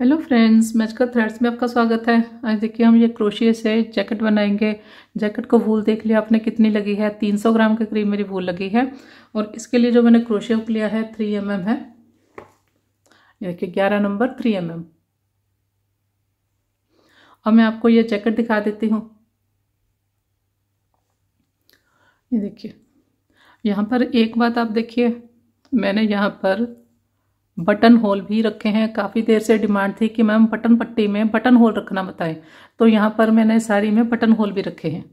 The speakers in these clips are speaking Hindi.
हेलो फ्रेंड्स मैचकर थ्रेड्स में आपका स्वागत है। आज देखिए हम ये क्रोशिया से जैकेट बनाएँगे। जैकेट को वूल देख लिया आपने कितनी लगी है? 300 ग्राम के करीब मेरी वूल लगी है। और इसके लिए जो मैंने क्रोशिया लिया है थ्री एम mm है। ये देखिए, ग्यारह नंबर थ्री एम mm. अब मैं आपको ये जैकेट दिखा देती हूँ। ये देखिए, यहाँ पर एक बात आप देखिए। मैंने यहाँ पर बटन होल भी रखे हैं। काफ़ी देर से डिमांड थी कि मैम बटन पट्टी में बटन होल रखना बताएँ। तो यहाँ पर मैंने साड़ी में बटन होल भी रखे हैं।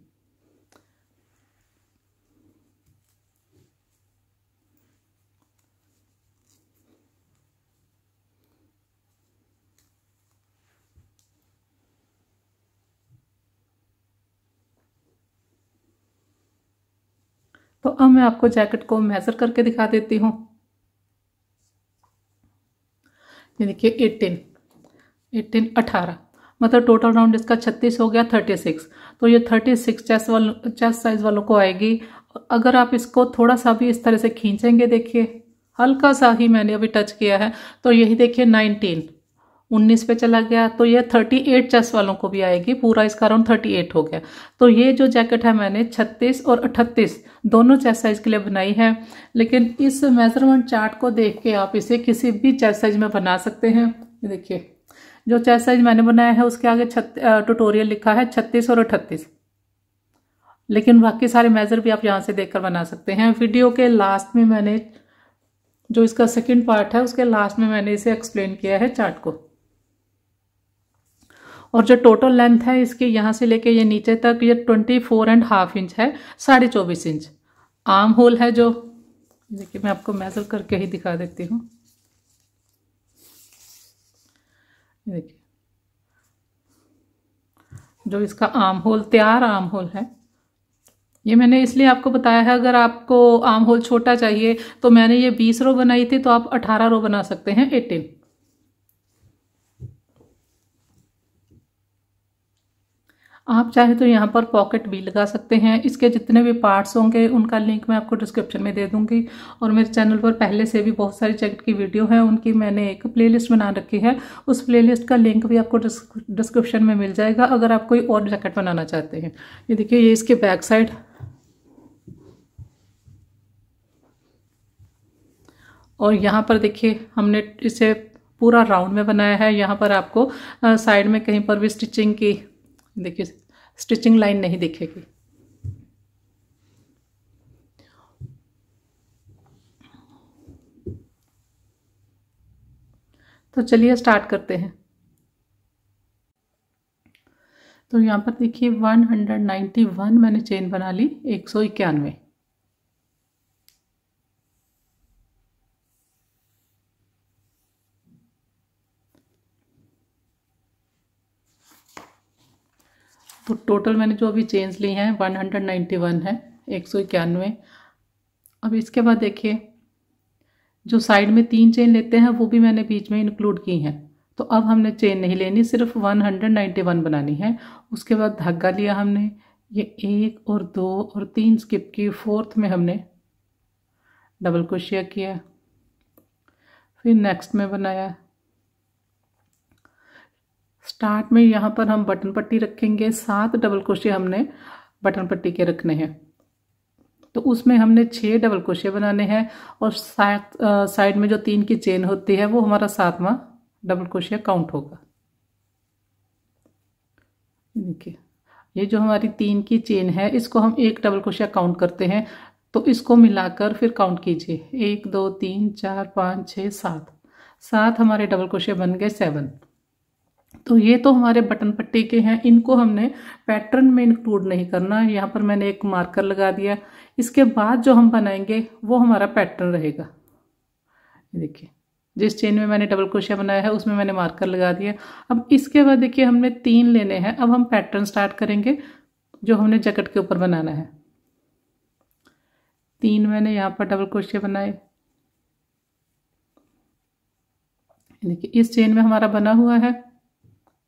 तो अब मैं आपको जैकेट को मेज़र करके दिखा देती हूँ। ये देखिए एट्टीन एट्टीन अठारह। मतलब टोटल राउंड इसका छत्तीस हो गया थर्टी सिक्स तो ये थर्टी सिक्स चेस वालों चेस्ट साइज़ वालों को आएगी। अगर आप इसको थोड़ा सा भी इस तरह से खींचेंगे, देखिए, हल्का सा ही मैंने अभी टच किया है। तो यही देखिए नाइनटीन उन्नीस पे चला गया तो ये थर्टी एट चेस्ट वालों को भी आएगी, पूरा इसका राउंड थर्टी एट हो गया। तो ये जो जैकेट है मैंने छत्तीस और अट्ठतीस दोनों चेस्ट साइज़ के लिए बनाई है, लेकिन इस मेज़रमेंट चार्ट को देख के आप इसे किसी भी चेस्ट साइज़ में बना सकते हैं। देखिए, जो चेस्ट साइज़ मैंने बनाया है, उसके आगे ट्यूटोरियल लिखा है, छत्तीस और अठतीस लेकिन बाकी सारे मेजर भी आप यहाँ से देखकर बना सकते हैं। वीडियो के लास्ट में मैंने, जो इसका सेकंड पार्ट है, उसके लास्ट में मैंने इसे एक्सप्लेन किया है चार्ट को। और जो टोटल लेंथ है इसकी यहाँ से लेके ये नीचे तक ये twenty four and half inch है, साढ़े चौबीस इंच आर्म होल है जो, देखिए मैं आपको मेजर करके ही दिखा देती हूँ। देखिए, जो इसका आर्म होल तैयार आर्म होल है, ये मैंने इसलिए आपको बताया है, अगर आपको आर्म होल छोटा चाहिए तो मैंने ये बीस रो बनाई थी तो आप अठारह रो बना सकते हैं एटीन आप चाहे तो यहाँ पर पॉकेट भी लगा सकते हैं। इसके जितने भी पार्ट्स होंगे, उनका लिंक मैं आपको डिस्क्रिप्शन में दे दूँगी। और मेरे चैनल पर पहले से भी बहुत सारी जैकेट की वीडियो है, उनकी मैंने एक प्लेलिस्ट बना रखी है। उस प्लेलिस्ट का लिंक भी आपको डिस्क्रिप्शन में मिल जाएगा, अगर आप कोई और जैकेट बनाना चाहते हैं। ये देखिए, ये इसके बैक साइड और यहाँ पर देखिए, हमने इसे पूरा राउंड में बनाया है। यहाँ पर आपको साइड में कहीं पर भी स्टिचिंग की देखिए स्टिचिंग लाइन नहीं दिखेगी। तो चलिए स्टार्ट करते हैं। तो यहाँ पर देखिए 191 मैंने चेन बना ली, एक सौ इक्यानवे। तो टोटल मैंने जो अभी चेंज ली हैं, वन हंड्रेड नाइन्टी वन है, एक सौ इक्यानवे। अब इसके बाद देखिए, जो साइड में तीन चेन लेते हैं, वो भी मैंने बीच में इंक्लूड की हैं। तो अब हमने चेन नहीं लेनी, सिर्फ़ वन हंड्रेड नाइन्टी वन बनानी है। उसके बाद धागा लिया हमने, ये एक और दो और तीन स्किप की फोर्थ में हमने डबल क्रोशिया किया। फिर नेक्स्ट में बनाया। स्टार्ट में यहाँ पर हम बटन पट्टी रखेंगे। सात डबल क्रोशे हमने बटन पट्टी के रखने हैं। तो उसमें हमने छः डबल क्रोशे बनाने हैं और साइड साइड में जो तीन की चेन होती है वो हमारा सातवां डबल क्रोशिया काउंट होगा। देखिए, ये जो हमारी तीन की चेन है, इसको हम एक डबल क्रोशिया काउंट करते हैं। तो इसको मिलाकर फिर काउंट कीजिए। एक, दो, तीन, चार, पाँच छः सात। सात हमारे डबल क्रोशिया बन गए सेवन। तो ये तो हमारे बटन पट्टी के हैं। इनको हमने पैटर्न में इंक्लूड नहीं करना। यहाँ पर मैंने एक मार्कर लगा दिया। इसके बाद जो हम बनाएँगे, वो हमारा पैटर्न रहेगा। देखिए, जिस चेन में मैंने डबल क्रोशिया बनाया है, उसमें मैंने मार्कर लगा दिया। अब इसके बाद देखिए, हमने तीन लेने हैं। अब हम पैटर्न स्टार्ट करेंगे, जो हमने जैकेट के ऊपर बनाना है। तीन मैंने यहाँ पर डबल क्रोशिया बनाए। देखिए, इस चेन में हमारा बना हुआ है।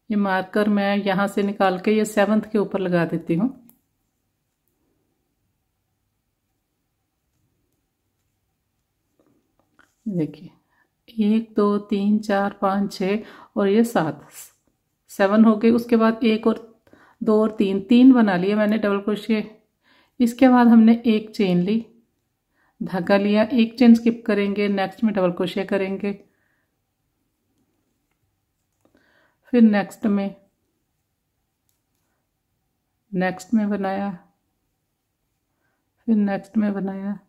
ये मार्कर मैं यहाँ से निकाल के ये सेवन्थ के ऊपर लगा देती हूँ। देखिए, एक, दो, तीन, चार, पाँच छः और ये सात। सेवन हो गई, उसके बाद एक और, दो और तीन। तीन बना लिए मैंने डबल क्रोशिया इसके बाद हमने एक चेन ली। धागा लिया, एक चेन स्किप करेंगे नेक्स्ट में डबल क्रोशिया करेंगे। फिर नेक्स्ट में नेक्स्ट में बनाया, फिर नेक्स्ट में बनाया।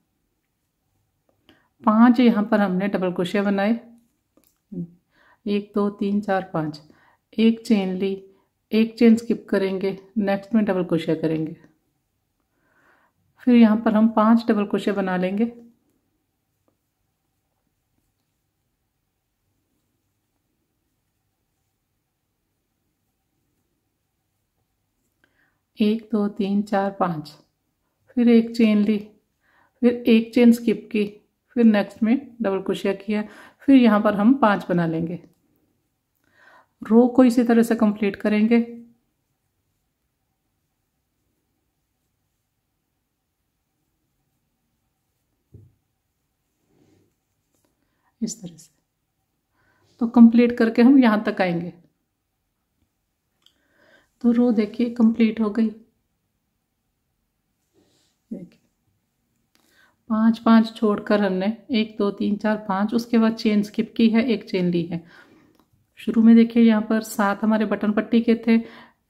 पाँच यहाँ पर हमने डबल क्रोशिया बनाए। एक, दो, तीन, चार, पाँच। एक चेन ली, एक चेन स्किप करेंगे नेक्स्ट में डबल क्रोशिया करेंगे। फिर यहाँ पर हम पाँच डबल क्रोशिया बना लेंगे। एक, दो, तीन, चार, पाँच। फिर एक चेन ली। फिर एक चेन स्किप की। फिर नेक्स्ट में डबल क्रोशिया किया। फिर यहाँ पर हम पाँच बना लेंगे। रो को इसी तरह से कंप्लीट करेंगे। इस तरह से। तो कंप्लीट करके हम यहाँ तक आएँगे। तो रो देखिए कंप्लीट हो गई। देखिए पाँच पाँच छोड़कर हमने, एक, दो, तीन, चार, पाँच, उसके बाद चेन स्किप की है, एक चेन ली है। शुरू में देखिए यहाँ पर सात हमारे बटन पट्टी के थे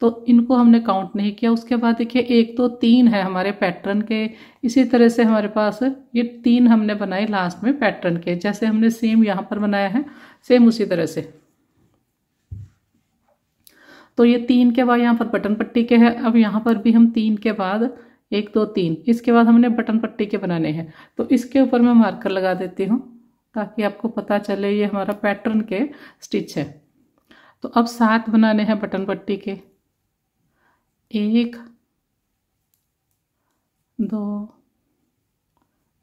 तो इनको हमने काउंट नहीं किया। उसके बाद देखिए एक, दो, तीन है हमारे पैटर्न के। इसी तरह से हमारे पास ये तीन हमने बनाए लास्ट में पैटर्न के। जैसे हमने सेम यहाँ पर बनाया है सेम उसी तरह से। तो ये तीन के बाद यहाँ पर बटन पट्टी के हैं। अब यहाँ पर भी हम तीन के बाद एक, दो, तीन, इसके बाद हमने बटन पट्टी के बनाने हैं। तो इसके ऊपर मैं मार्कर लगा देती हूँ ताकि आपको पता चले ये हमारा पैटर्न के स्टिच है। तो अब सात बनाने हैं बटन पट्टी के। एक, दो,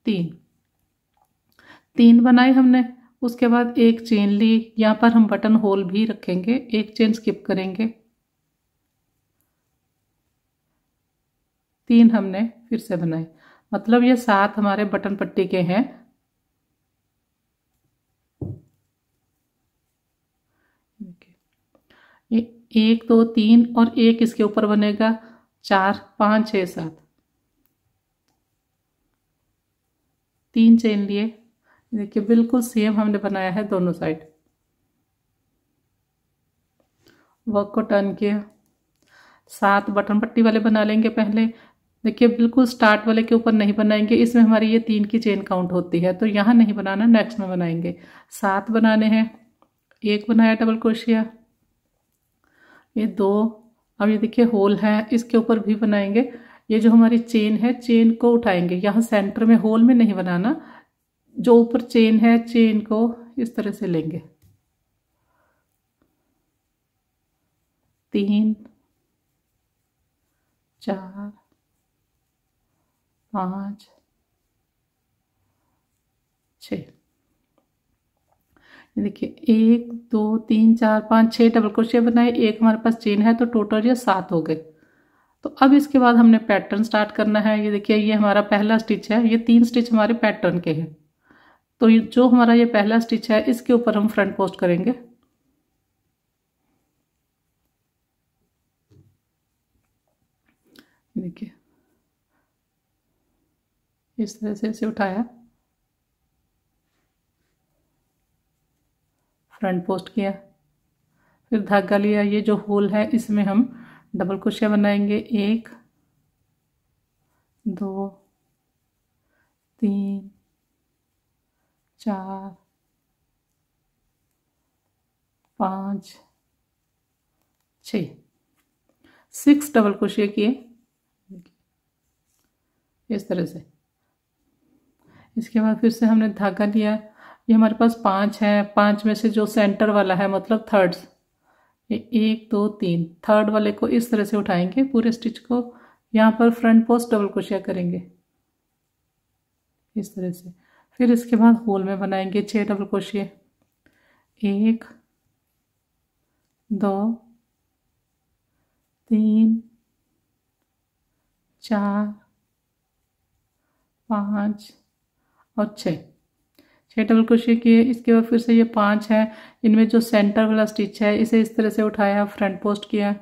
तीन। तीन बनाए हमने, उसके बाद एक चेन ली। यहाँ पर हम बटन होल भी रखेंगे, एक चेन स्किप करेंगे। तीन हमने फिर से बनाए। मतलब ये सात हमारे बटन पट्टी के हैं। एक, दो, तीन और एक इसके ऊपर बनेगा। चार, पाँच छः सात। तीन चेन लिए। देखिए, बिल्कुल सेम हमने बनाया है दोनों साइड। वर्क को टर्न किया। सात बटन पट्टी वाले बना लेंगे पहले। देखिए, बिल्कुल स्टार्ट वाले के ऊपर नहीं बनाएँगे, इसमें हमारी ये तीन की चेन काउंट होती है तो यहाँ नहीं बनाना नेक्स्ट में बनाएँगे। सात बनाने हैं, एक बनाया डबल क्रोशिया ये दो, अब ये देखिए होल है, इसके ऊपर भी बनाएँगे। ये जो हमारी चेन है चेन को उठाएँगे, यहाँ सेंटर में होल में नहीं बनाना, जो ऊपर चेन है चेन को इस तरह से लेंगे। तीन, चार पाँच, छ। देखिए, एक, दो, तीन, चार, पाँच, छः डबल क्रोशिया बनाए, एक हमारे पास चेन है तो टोटल ये सात हो गए। तो अब इसके बाद हमने पैटर्न स्टार्ट करना है। ये देखिए, ये हमारा पहला स्टिच है, ये तीन स्टिच हमारे पैटर्न के हैं। तो जो हमारा ये पहला स्टिच है, इसके ऊपर हम फ्रंट पोस्ट करेंगे। देखिए इस तरह से इसे उठाया। फ्रंट पोस्ट किया। फिर धागा लिया। ये जो होल है, इसमें हम डबल क्रोशिया बनाएँगे। एक, दो, तीन, चार, पाँच छ सिक्स डबल क्रोशिया किए। इस तरह से। इसके बाद फिर से हमने धागा लिया। ये हमारे पास पाँच है। पाँच में से जो सेंटर वाला है मतलब थर्ड्स ये एक, दो, तीन। थर्ड वाले को इस तरह से उठाएँगे पूरे स्टिच को। यहाँ पर फ्रंट पोस्ट डबल क्रोशिया करेंगे। इस तरह से। फिर इसके बाद होल में बनाएँगे छः डबल क्रोशिया एक, दो, तीन, चार, पाँच और छः छः डबल क्रोशिया किए, इसके बाद फिर से ये पाँच है। इनमें जो सेंटर वाला स्टिच है, इसे इस तरह से उठाया फ्रंट पोस्ट किया।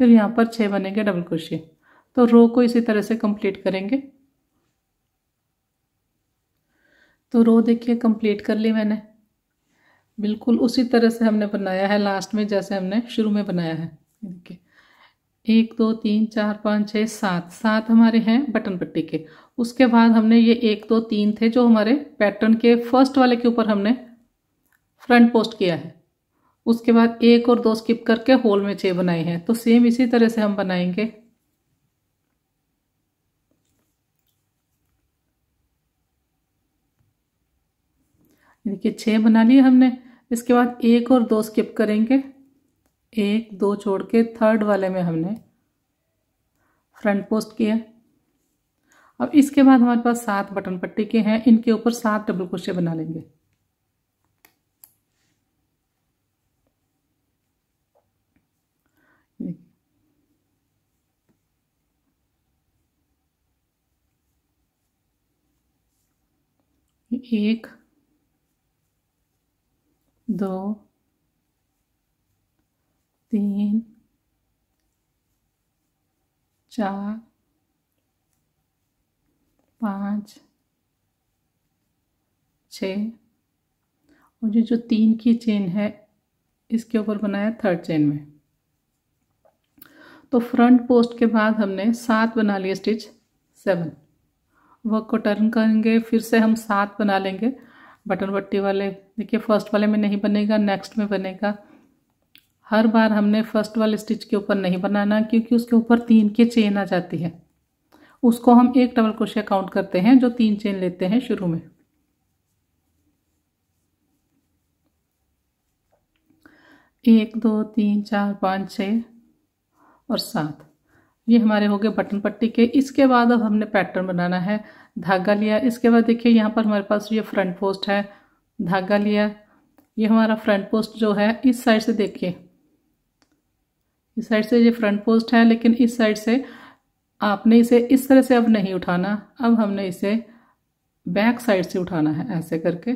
फिर यहाँ पर छः बनेंगे डबल क्रोशिया तो रो को इसी तरह से कंप्लीट करेंगे। तो रो देखिए कंप्लीट कर ली मैंने। बिल्कुल उसी तरह से हमने बनाया है लास्ट में जैसे हमने शुरू में बनाया है। देखिए, एक, दो, तीन, चार, पाँच छः सात। सात हमारे हैं बटन पट्टी के। उसके बाद हमने ये एक, दो, तीन थे जो हमारे पैटर्न के फ़र्स्ट वाले के ऊपर हमने फ्रंट पोस्ट किया है। उसके बाद एक और दो स्किप करके होल में छः बनाए हैं। तो सेम इसी तरह से हम बनाएँगे। देखिए छः बना लिए हमने। इसके बाद एक और दो स्किप करेंगे। एक, दो छोड़ के थर्ड वाले में हमने फ्रंट पोस्ट किया। अब इसके बाद हमारे पास सात बटन पट्टी के हैं, इनके ऊपर सात डबल क्रोशे बना लेंगे। एक, दो, तीन, चार पाँच, छ। और ये जो तीन की चेन है, इसके ऊपर बनाया थर्ड चेन में। तो फ्रंट पोस्ट के बाद हमने सात बना लिए स्टिच सेवन वर्क को टर्न करेंगे, फिर से हम सात बना लेंगे। बटन पट्टी वाले, देखिए फ़र्स्ट वाले में नहीं बनेगा नेक्स्ट में बनेगा। हर बार हमने फ़र्स्ट वाले स्टिच के ऊपर नहीं बनाना, क्योंकि उसके ऊपर तीन की चेन आ जाती है। उसको हम एक डबल क्रोशिया काउंट करते हैं, जो तीन चेन लेते हैं शुरू में। एक, दो, तीन, चार, पाँच छ और सात। ये हमारे हो गए बटन पट्टी के। इसके बाद अब हमने पैटर्न बनाना है। धागा लिया। इसके बाद देखिए, यहाँ पर हमारे पास ये फ्रंट पोस्ट है। धागा लिया। ये हमारा फ्रंट पोस्ट जो है, इस साइड से देखिए। इस साइड से ये फ्रंट पोस्ट है, लेकिन इस साइड से आपने इसे इस तरह से अब नहीं उठाना, अब हमने इसे बैक साइड से उठाना है, ऐसे करके।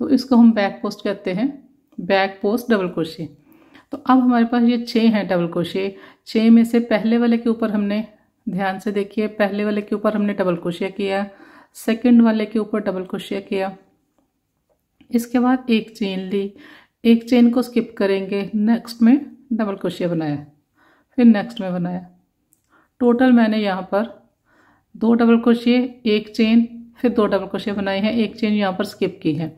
तो इसको हम बैक पोस्ट कहते हैं। बैक पोस्ट डबल क्रोशे तो अब हमारे पास ये छः हैं डबल क्रोशे छः में से पहले वाले के ऊपर हमने, ध्यान से देखिए, पहले वाले के ऊपर हमने डबल क्रोशिया किया सेकंड वाले के ऊपर डबल क्रोशिया किया। इसके बाद एक चेन ली। एक चेन को स्किप करेंगे नेक्स्ट में डबल क्रोशिया बनाया, फिर नेक्स्ट में बनाया। टोटल मैंने यहाँ पर दो डबल क्रोशिए एक चेन फिर दो डबल क्रोशिया बनाए हैं, एक चेन यहाँ पर स्किप की है।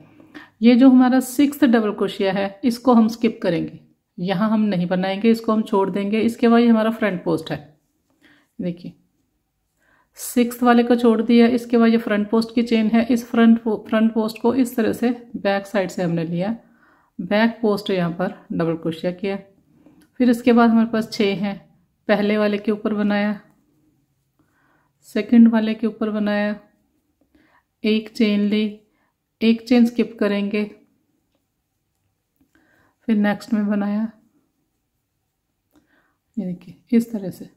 ये जो हमारा सिक्स डबल क्रोशिया है, इसको हम स्किप करेंगे। यहाँ हम नहीं बनाएँगे, इसको हम छोड़ देंगे, इसके बाद ये हमारा फ्रंट पोस्ट है। देखिए सिक्स वाले को छोड़ दिया, इसके बाद ये फ्रंट पोस्ट की चेन है, इस फ्रंट फ्रंट पोस्ट को इस तरह से बैक साइड से हमने लिया। बैक पोस्ट यहाँ पर डबल क्रोशिया किया। फिर इसके बाद हमारे पास छः हैं। पहले वाले के ऊपर बनाया। सेकंड वाले के ऊपर बनाया। एक चेन ली। एक चेन स्किप करेंगे। फिर नेक्स्ट में बनाया। ये देखिए, इस तरह से।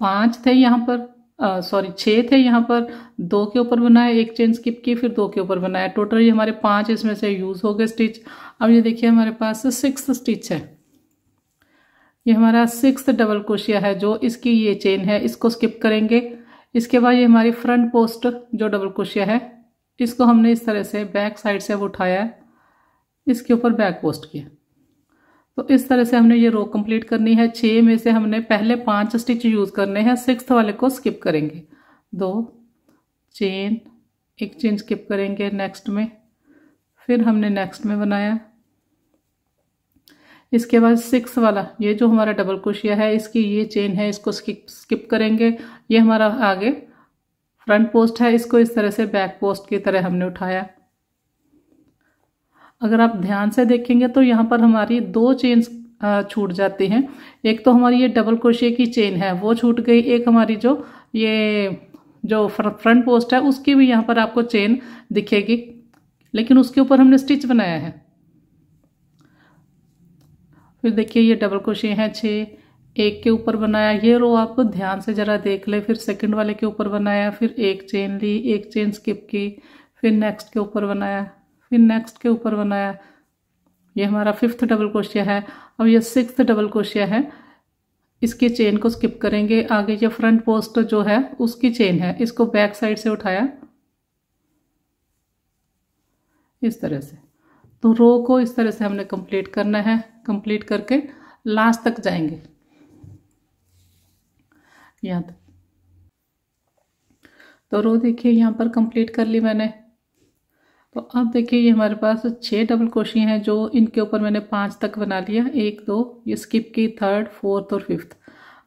पाँच थे यहाँ पर। सॉरी छः थे यहाँ पर। दो के ऊपर बनाया, एक चेन स्किप की फिर दो के ऊपर बनाया। टोटल ये हमारे पाँच इसमें से यूज़ हो गए स्टिच अब ये देखिए हमारे पास सिक्स स्टिच है। ये हमारा सिक्स डबल क्रोशिया है, जो इसकी ये चेन है, इसको स्किप करेंगे। इसके बाद ये हमारी फ्रंट पोस्ट जो डबल क्रोशिया है, इसको हमने इस तरह से बैक साइड से अब उठाया इसके ऊपर बैक पोस्ट किया। तो इस तरह से हमने ये रो कंप्लीट करनी है। छः में से हमने पहले पाँच स्टिच यूज़ करने हैं। सिक्स वाले को स्किप करेंगे। दो चेन एक चेन स्किप करेंगे नेक्स्ट में। फिर हमने नेक्स्ट में बनाया। इसके बाद सिक्स वाला, ये जो हमारा डबल क्रोशिया है, इसकी ये चेन है, इसको स्किप स्किप करेंगे। ये हमारा आगे फ्रंट पोस्ट है। इसको इस तरह से बैक पोस्ट की तरह हमने उठाया। अगर आप ध्यान से देखेंगे तो यहाँ पर हमारी दो चेन छूट जाती हैं। एक तो हमारी ये डबल क्रोशिया की चेन है, वो छूट गई। एक हमारी जो, ये, जो फ्रंट पोस्ट है, उसकी भी यहाँ पर आपको चेन दिखेगी। लेकिन उसके ऊपर हमने स्टिच बनाया है। फिर देखिए, ये डबल क्रोशिया है छः एक के ऊपर बनाया, ये रो आप ध्यान से ज़रा देख ले। फिर सेकंड वाले के ऊपर बनाया, फिर एक चेन ली, एक चेन स्किप की, फिर नेक्स्ट के ऊपर बनाया। फिर नेक्स्ट के ऊपर बनाया। ये हमारा फिफ्थ डबल क्रोशिया है। अब ये सिक्स डबल क्रोशिया है। इसके चेन को स्किप करेंगे। आगे ये फ्रंट पोस्ट जो है, उसकी चेन है। इसको बैक साइड से उठाया। इस तरह से। तो रो को इस तरह से हमने कंप्लीट करना है। कंप्लीट करके लास्ट तक जाएँगे। यहाँ तक। तो रो देखिए, यहाँ पर कंप्लीट कर ली मैंने। तो अब देखिए, ये हमारे पास छः डबल क्रोशी हैं जो इनके ऊपर मैंने पाँच तक बना लिया। एक, दो, ये स्किप की थर्ड फोर्थ और फिफ्थ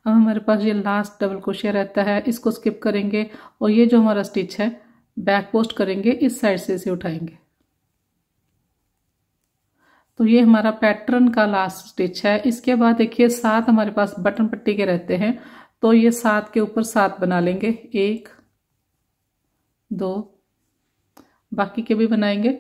अब हमारे पास ये लास्ट डबल क्रोशिया रहता है, इसको स्किप करेंगे और ये जो हमारा स्टिच है बैक पोस्ट करेंगे, इस साइड से इसे उठाएँगे। तो ये हमारा पैटर्न का लास्ट स्टिच है। इसके बाद देखिए, सात हमारे पास बटन पट्टी के रहते हैं तो ये सात के ऊपर सात बना लेंगे। एक, दो बाकी के भी बनाएँगे?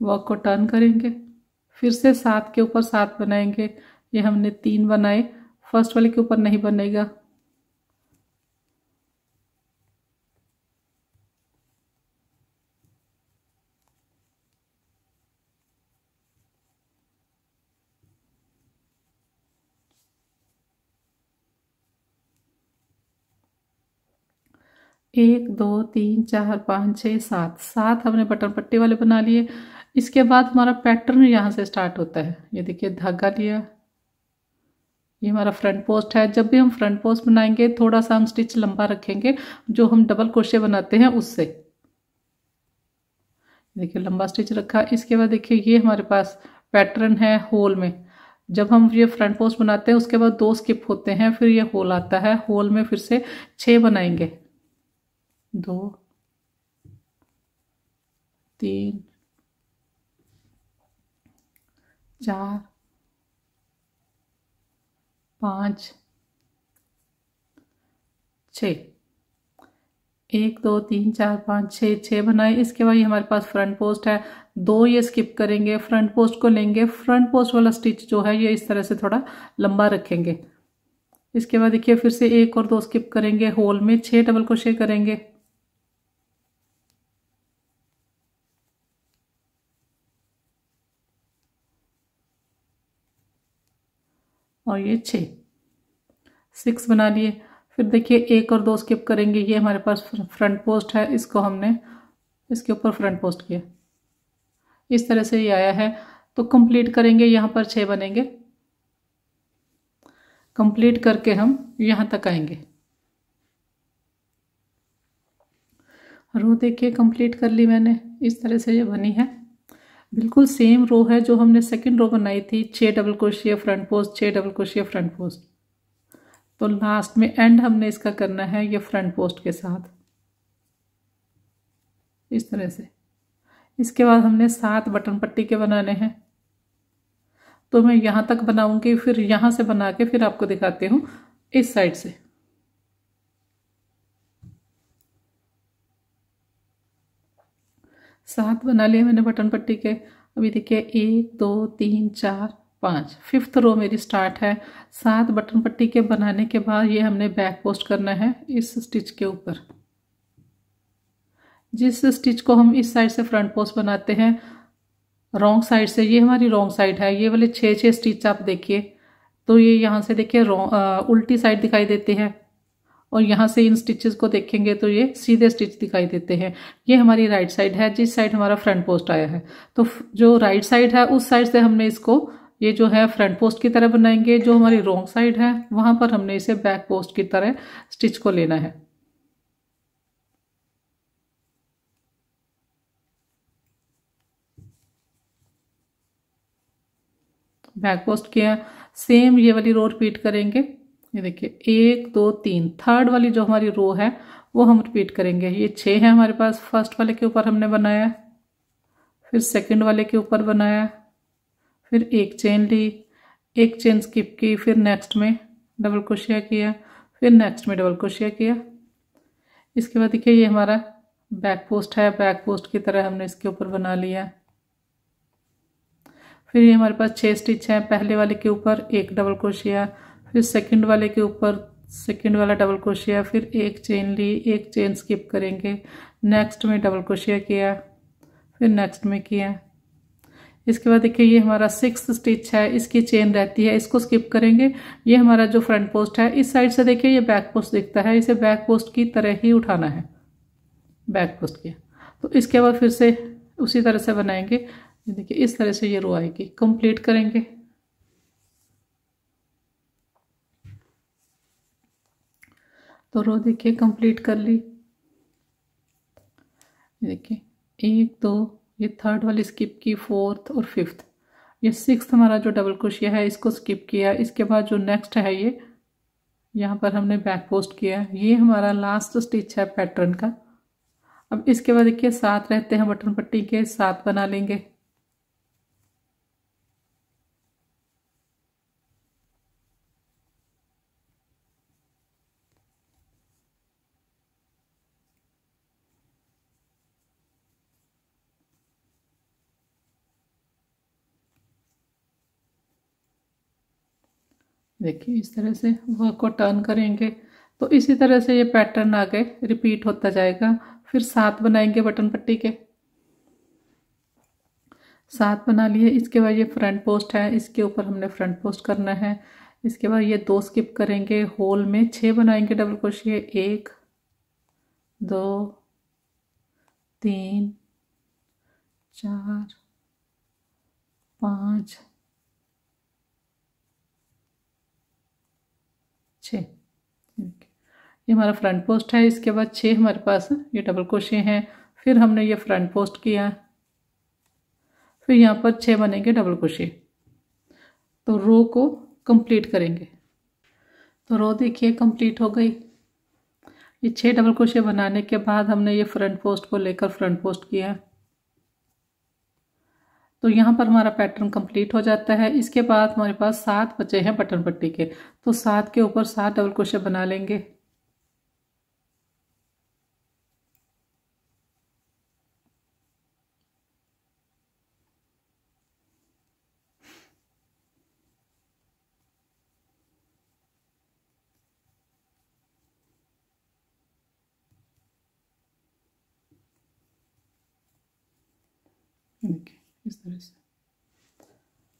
वर्क को टर्न करेंगे, फिर से सात के ऊपर सात बनाएँगे। ये हमने तीन बनाए, फ़र्स्ट वाले के ऊपर नहीं बनेगा। एक, दो, तीन, चार, पाँच छः सात। सात हमने बटन पट्टी वाले बना लिए। इसके बाद हमारा पैटर्न यहाँ से स्टार्ट होता है। ये देखिए, धागा लिया। ये हमारा फ्रंट पोस्ट है। जब भी हम फ्रंट पोस्ट बनाएँगे थोड़ा सा हम स्टिच लंबा रखेंगे, जो हम डबल क्रोशे बनाते हैं उससे। देखिए, लंबा स्टिच रखा। इसके बाद देखिए, ये हमारे पास पैटर्न है होल में। जब हम ये फ्रंट पोस्ट बनाते हैं, उसके बाद दो स्किप होते हैं, फिर ये होल आता है। होल में फिर से छः बनाएँगे। दो, तीन, चार, पाँच, छ। एक, दो, तीन, चार, पाँच, छः छः बनाए। इसके बाद ये हमारे पास फ्रंट पोस्ट है। दो ये स्किप करेंगे। फ्रंट पोस्ट को लेंगे। फ्रंट पोस्ट वाला स्टिच जो है, ये इस तरह से थोड़ा लंबा रखेंगे। इसके बाद देखिए, फिर से एक और दो स्किप करेंगे। होल में छः डबल क्रोशे करेंगे। और ये छः सिक्स बना लिए। फिर देखिए, एक और दो स्किप करेंगे। ये हमारे पास फ्रंट पोस्ट है। इसको हमने, इसके ऊपर फ्रंट पोस्ट किया। इस तरह से ये आया है। तो कंप्लीट करेंगे। यहाँ पर छः बनेंगे। कंप्लीट करके हम यहाँ तक आएँगे। रो देखिए कंप्लीट कर ली मैंने। इस तरह से ये बनी है। बिल्कुल सेम रो है जो हमने सेकंड रो बनाई थी छः डबल क्रोशिया फ्रंट पोस्ट छः डबल क्रोशिया फ्रंट पोस्ट तो लास्ट में एंड हमने इसका करना है ये फ्रंट पोस्ट के साथ। इस तरह से। इसके बाद हमने सात बटन पट्टी के बनाने हैं। तो मैं यहाँ तक बनाऊँगी, फिर यहाँ से बना के फिर आपको दिखाती हूँ, इस साइड से। सात बना लिए मैंने बटन पट्टी के। अभी देखिए, एक, दो, तीन, चार, पाँच। फिफ्थ रो मेरी स्टार्ट है। सात बटन पट्टी के बनाने के बाद ये हमने बैक पोस्ट करना है इस स्टिच के ऊपर। जिस स्टिच को हम इस साइड से फ्रंट पोस्ट बनाते हैं रॉन्ग साइड से, ये हमारी रॉन्ग साइड है। ये वाले छः छः स्टिच आप देखिए। तो ये यहाँ से देखिए उल्टी साइड दिखाई देती है। और यहाँ से इन स्टिचेस को देखेंगे तो ये सीधे स्टिच दिखाई देते हैं। ये हमारी राइट साइड है, जिस साइड हमारा फ्रंट पोस्ट आया है। तो जो राइट साइड है, उस साइड से हमने इसको, ये जो है फ्रंट पोस्ट की तरह बनाएँगे। जो हमारी रॉन्ग साइड है, वहाँ पर हमने इसे बैक पोस्ट की तरह स्टिच को लेना है। बैक पोस्ट किया। सेम ये वाली रो रिपीट करेंगे। ये देखिए, एक, दो, तीन। थर्ड वाली जो हमारी रो है, वो हम रिपीट करेंगे। ये छः है हमारे पास। फ़र्स्ट वाले के ऊपर हमने बनाया। फिर सेकंड वाले के ऊपर बनाया। फिर एक चेन ली। एक चेन स्किप की। फिर नेक्स्ट में डबल क्रोशिया किया। फिर नेक्स्ट में डबल क्रोशिया किया। इसके बाद देखिए, ये हमारा बैक पोस्ट है। बैक पोस्ट की तरह हमने इसके ऊपर बना लिया। फिर ये हमारे पास छः स्टिच है। पहले वाले के ऊपर एक डबल क्रोशिया फिर सेकंड वाले के ऊपर सेकंड वाला डबल क्रोशिया फिर एक चेन ली, एक चेन स्किप करेंगे। नेक्स्ट में डबल क्रोशिया किया, फिर नेक्स्ट में किया। इसके बाद देखिए, ये हमारा सिक्स स्टिच है, इसकी चेन रहती है, इसको स्किप करेंगे। ये हमारा जो फ्रंट पोस्ट है, इस साइड से देखिए, ये बैक पोस्ट दिखता है। इसे बैक पोस्ट की तरह ही उठाना है। बैक पोस्ट किया। तो इसके बाद फिर से उसी तरह से बनाएँगे। देखिए, इस तरह से ये रो आएगी। कंप्लीट करेंगे। तो रो देखिए कंप्लीट कर ली। देखिए, एक, दो, ये थर्ड वाली स्किप की फोर्थ और फिफ्थ ये सिक्स हमारा जो डबल क्रोशिया है, इसको स्किप किया। इसके बाद जो नेक्स्ट है ये, यहाँ पर हमने बैक पोस्ट किया ये हमारा लास्ट स्टिच है पैटर्न का। अब इसके बाद देखिए, सात रहते हैं बटन पट्टी के, सात बना लेंगे। देखिए, इस तरह से वर्क को टर्न करेंगे तो इसी तरह से ये पैटर्न आगे रिपीट होता जाएगा। फिर सात बनाएँगे बटन पट्टी के। सात बना लिए, इसके बाद ये फ्रंट पोस्ट है, इसके ऊपर हमने फ्रंट पोस्ट करना है। इसके बाद ये दो स्किप करेंगे होल में छः बनाएँगे डबल क्रोशिए एक, दो, तीन, चार, पाँच छः ये हमारा फ्रंट पोस्ट है, इसके बाद छः हमारे पास ये डबल क्रोशे हैं, फिर हमने ये फ्रंट पोस्ट किया फिर यहाँ पर छः बनेंगे डबल क्रोशे तो रो को कंप्लीट करेंगे। तो रो देखिए कंप्लीट हो गई। ये छः डबल क्रोशे बनाने के बाद हमने ये फ्रंट पोस्ट को लेकर फ्रंट पोस्ट किया तो यहाँ पर हमारा पैटर्न कंप्लीट हो जाता है। इसके बाद हमारे पास सात बचे हैं बटन पट्टी के। तो सात के ऊपर सात डबल क्रोशे बना लेंगे इस तरह से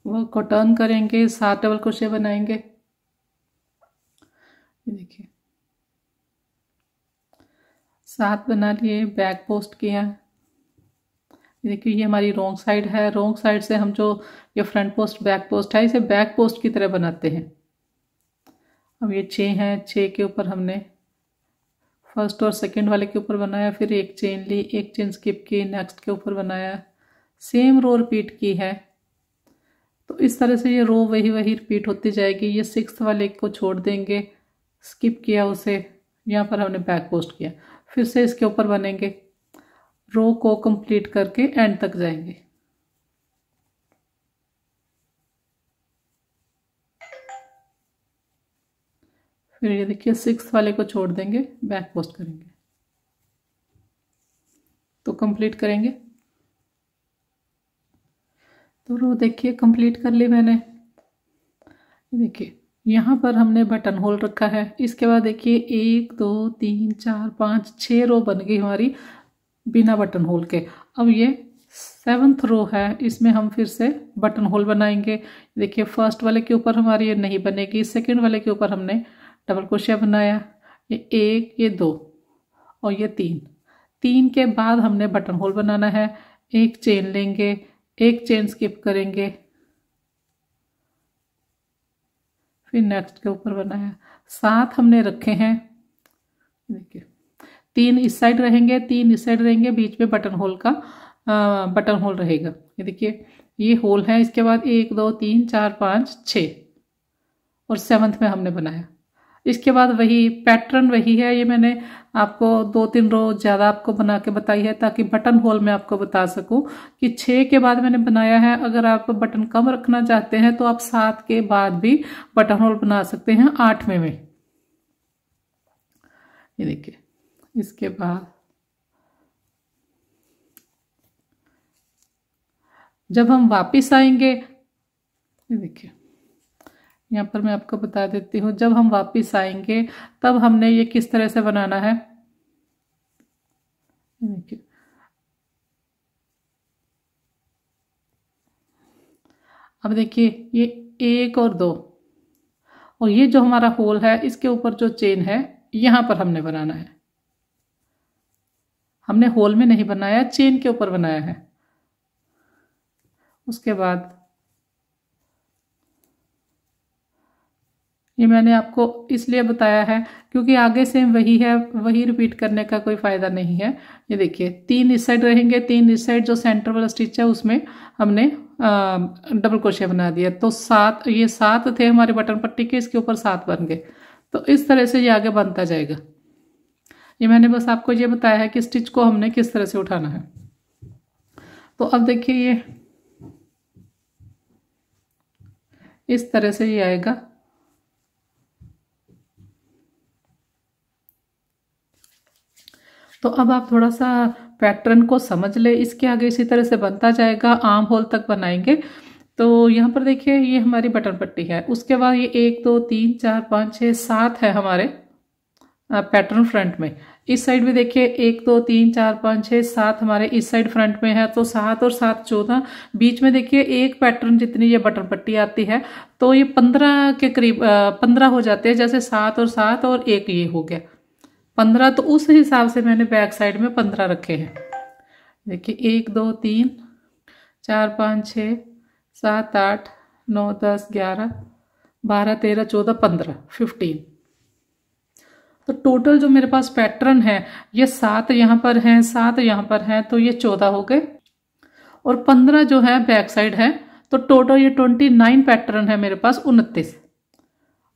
वह को टर्न करेंगे, सात डबल क्रोशे बनाएँगे। देखिए। सात बना लिए बैक पोस्ट किया। देखिए, ये हमारी रोंग साइड है। रोंग साइड से हम जो ये फ्रंट पोस्ट बैक पोस्ट है, इसे बैक पोस्ट की तरह बनाते हैं। अब ये छः हैं छः के ऊपर हमने फ़र्स्ट और सेकंड वाले के ऊपर बनाया, फिर एक चेन ली, एक चेन स्किप की नेक्स्ट के ऊपर बनाया। सेम रो रिपीट की है। तो इस तरह से ये रो वही वही रिपीट होती जाएगी। ये सिक्स वाले को छोड़ देंगे। स्किप किया उसे। यहाँ पर हमने बैक पोस्ट किया। फिर से इसके ऊपर बनेंगे। रो को कंप्लीट करके एंड तक जाएँगे। फिर ये देखिए सिक्स वाले को छोड़ देंगे। बैक पोस्ट करेंगे। तो कंप्लीट करेंगे। तो रो देखिए कंप्लीट कर ली मैंने। देखिए, यहाँ पर हमने बटन होल रखा है। इसके बाद देखिए, एक, दो, तीन, चार, पाँच छः रो बन गई हमारी बिना बटन होल के। अब ये सेवन्थ रो है, इसमें हम फिर से बटन होल बनाएँगे। देखिए फ़र्स्ट वाले के ऊपर हमारी ये नहीं बनेगी सेकंड वाले के ऊपर हमने डबल क्रोशिया बनाया। ये एक, ये दो और ये तीन। तीन के बाद हमने बटन होल बनाना है। एक चेन लेंगे। एक चेन स्किप करेंगे। फिर नेक्स्ट के ऊपर बनाया सात हमने रखे हैं। देखिए तीन इस साइड रहेंगे तीन इस साइड रहेंगे बीच में बटन होल का आ, बटन होल रहेगा। ये देखिए ये होल है इसके बाद एक दो तीन चार पाँच छ और सेवन्थ में हमने बनाया। इसके बाद वही पैटर्न वही है, ये मैंने आपको दो तीन रो ज़्यादा आपको बना के बताई है ताकि बटन होल में आपको बता सकूँ कि छः के बाद मैंने बनाया है। अगर आप बटन कम रखना चाहते हैं तो आप सात के बाद भी बटन होल बना सकते हैं आठवें में। ये देखिए, इसके बाद जब हम वापस आएँगे, ये देखिए यहाँ पर मैं आपको बता देती हूँ, जब हम वापस आएँगे, तब हमने ये किस तरह से बनाना है? अब देखिए, ये एक और दो। और ये जो हमारा होल है, इसके ऊपर जो चेन है, यहाँ पर हमने बनाना है। हमने होल में नहीं बनाया, चेन के ऊपर बनाया है। उसके बाद ये मैंने आपको इसलिए बताया है क्योंकि आगे से वही है वही रिपीट करने का कोई फ़ायदा नहीं है। ये देखिए तीन इस साइड रहेंगे तीन इस साइड जो सेंटर वाला स्टिच है उसमें हमने आ, डबल क्रोशे बना दिया। तो सात ये सात थे हमारे बटन पट्टी के इसके ऊपर सात बन गए। तो इस तरह से ये आगे बनता जाएगा। ये मैंने बस आपको ये बताया है कि स्टिच को हमने किस तरह से उठाना है। तो अब देखिए ये इस तरह से ये आएगा। तो अब आप थोड़ा सा पैटर्न को समझ ले, इसके आगे इसी तरह से बनता जाएगा, आम होल तक बनाएँगे। तो यहाँ पर देखिए, ये हमारी बटन पट्टी है। उसके बाद ये एक, दो, तीन, चार, पाँच छः सात है हमारे पैटर्न फ्रंट में। इस साइड भी देखिए, एक, दो, तीन, चार, पाँच छः सात हमारे इस साइड फ्रंट में है। तो सात और सात चौदह, बीच में देखिए, एक पैटर्न जितनी ये बटन पट्टी आती है तो ये पंद्रह के करीब पंद्रह हो जाते हैं। जैसे सात और सात और एक ये हो गया। पंद्रह तो उस हिसाब से मैंने बैक साइड में पंद्रह रखे हैं। देखिए, एक, दो, तीन, चार, पाँच छ सात, आठ, नौ, दस, ग्यारह, बारह, तेरह, चौदह, पंद्रह फिफ्टीन तो टोटल जो मेरे पास पैटर्न है, ये सात यहाँ पर हैं, सात यहाँ पर हैं तो ये चौदह हो गए। और पंद्रह जो है बैक साइड है तो टोटल ये ट्वेंटी नाइन पैटर्न है मेरे पास, उनतीस।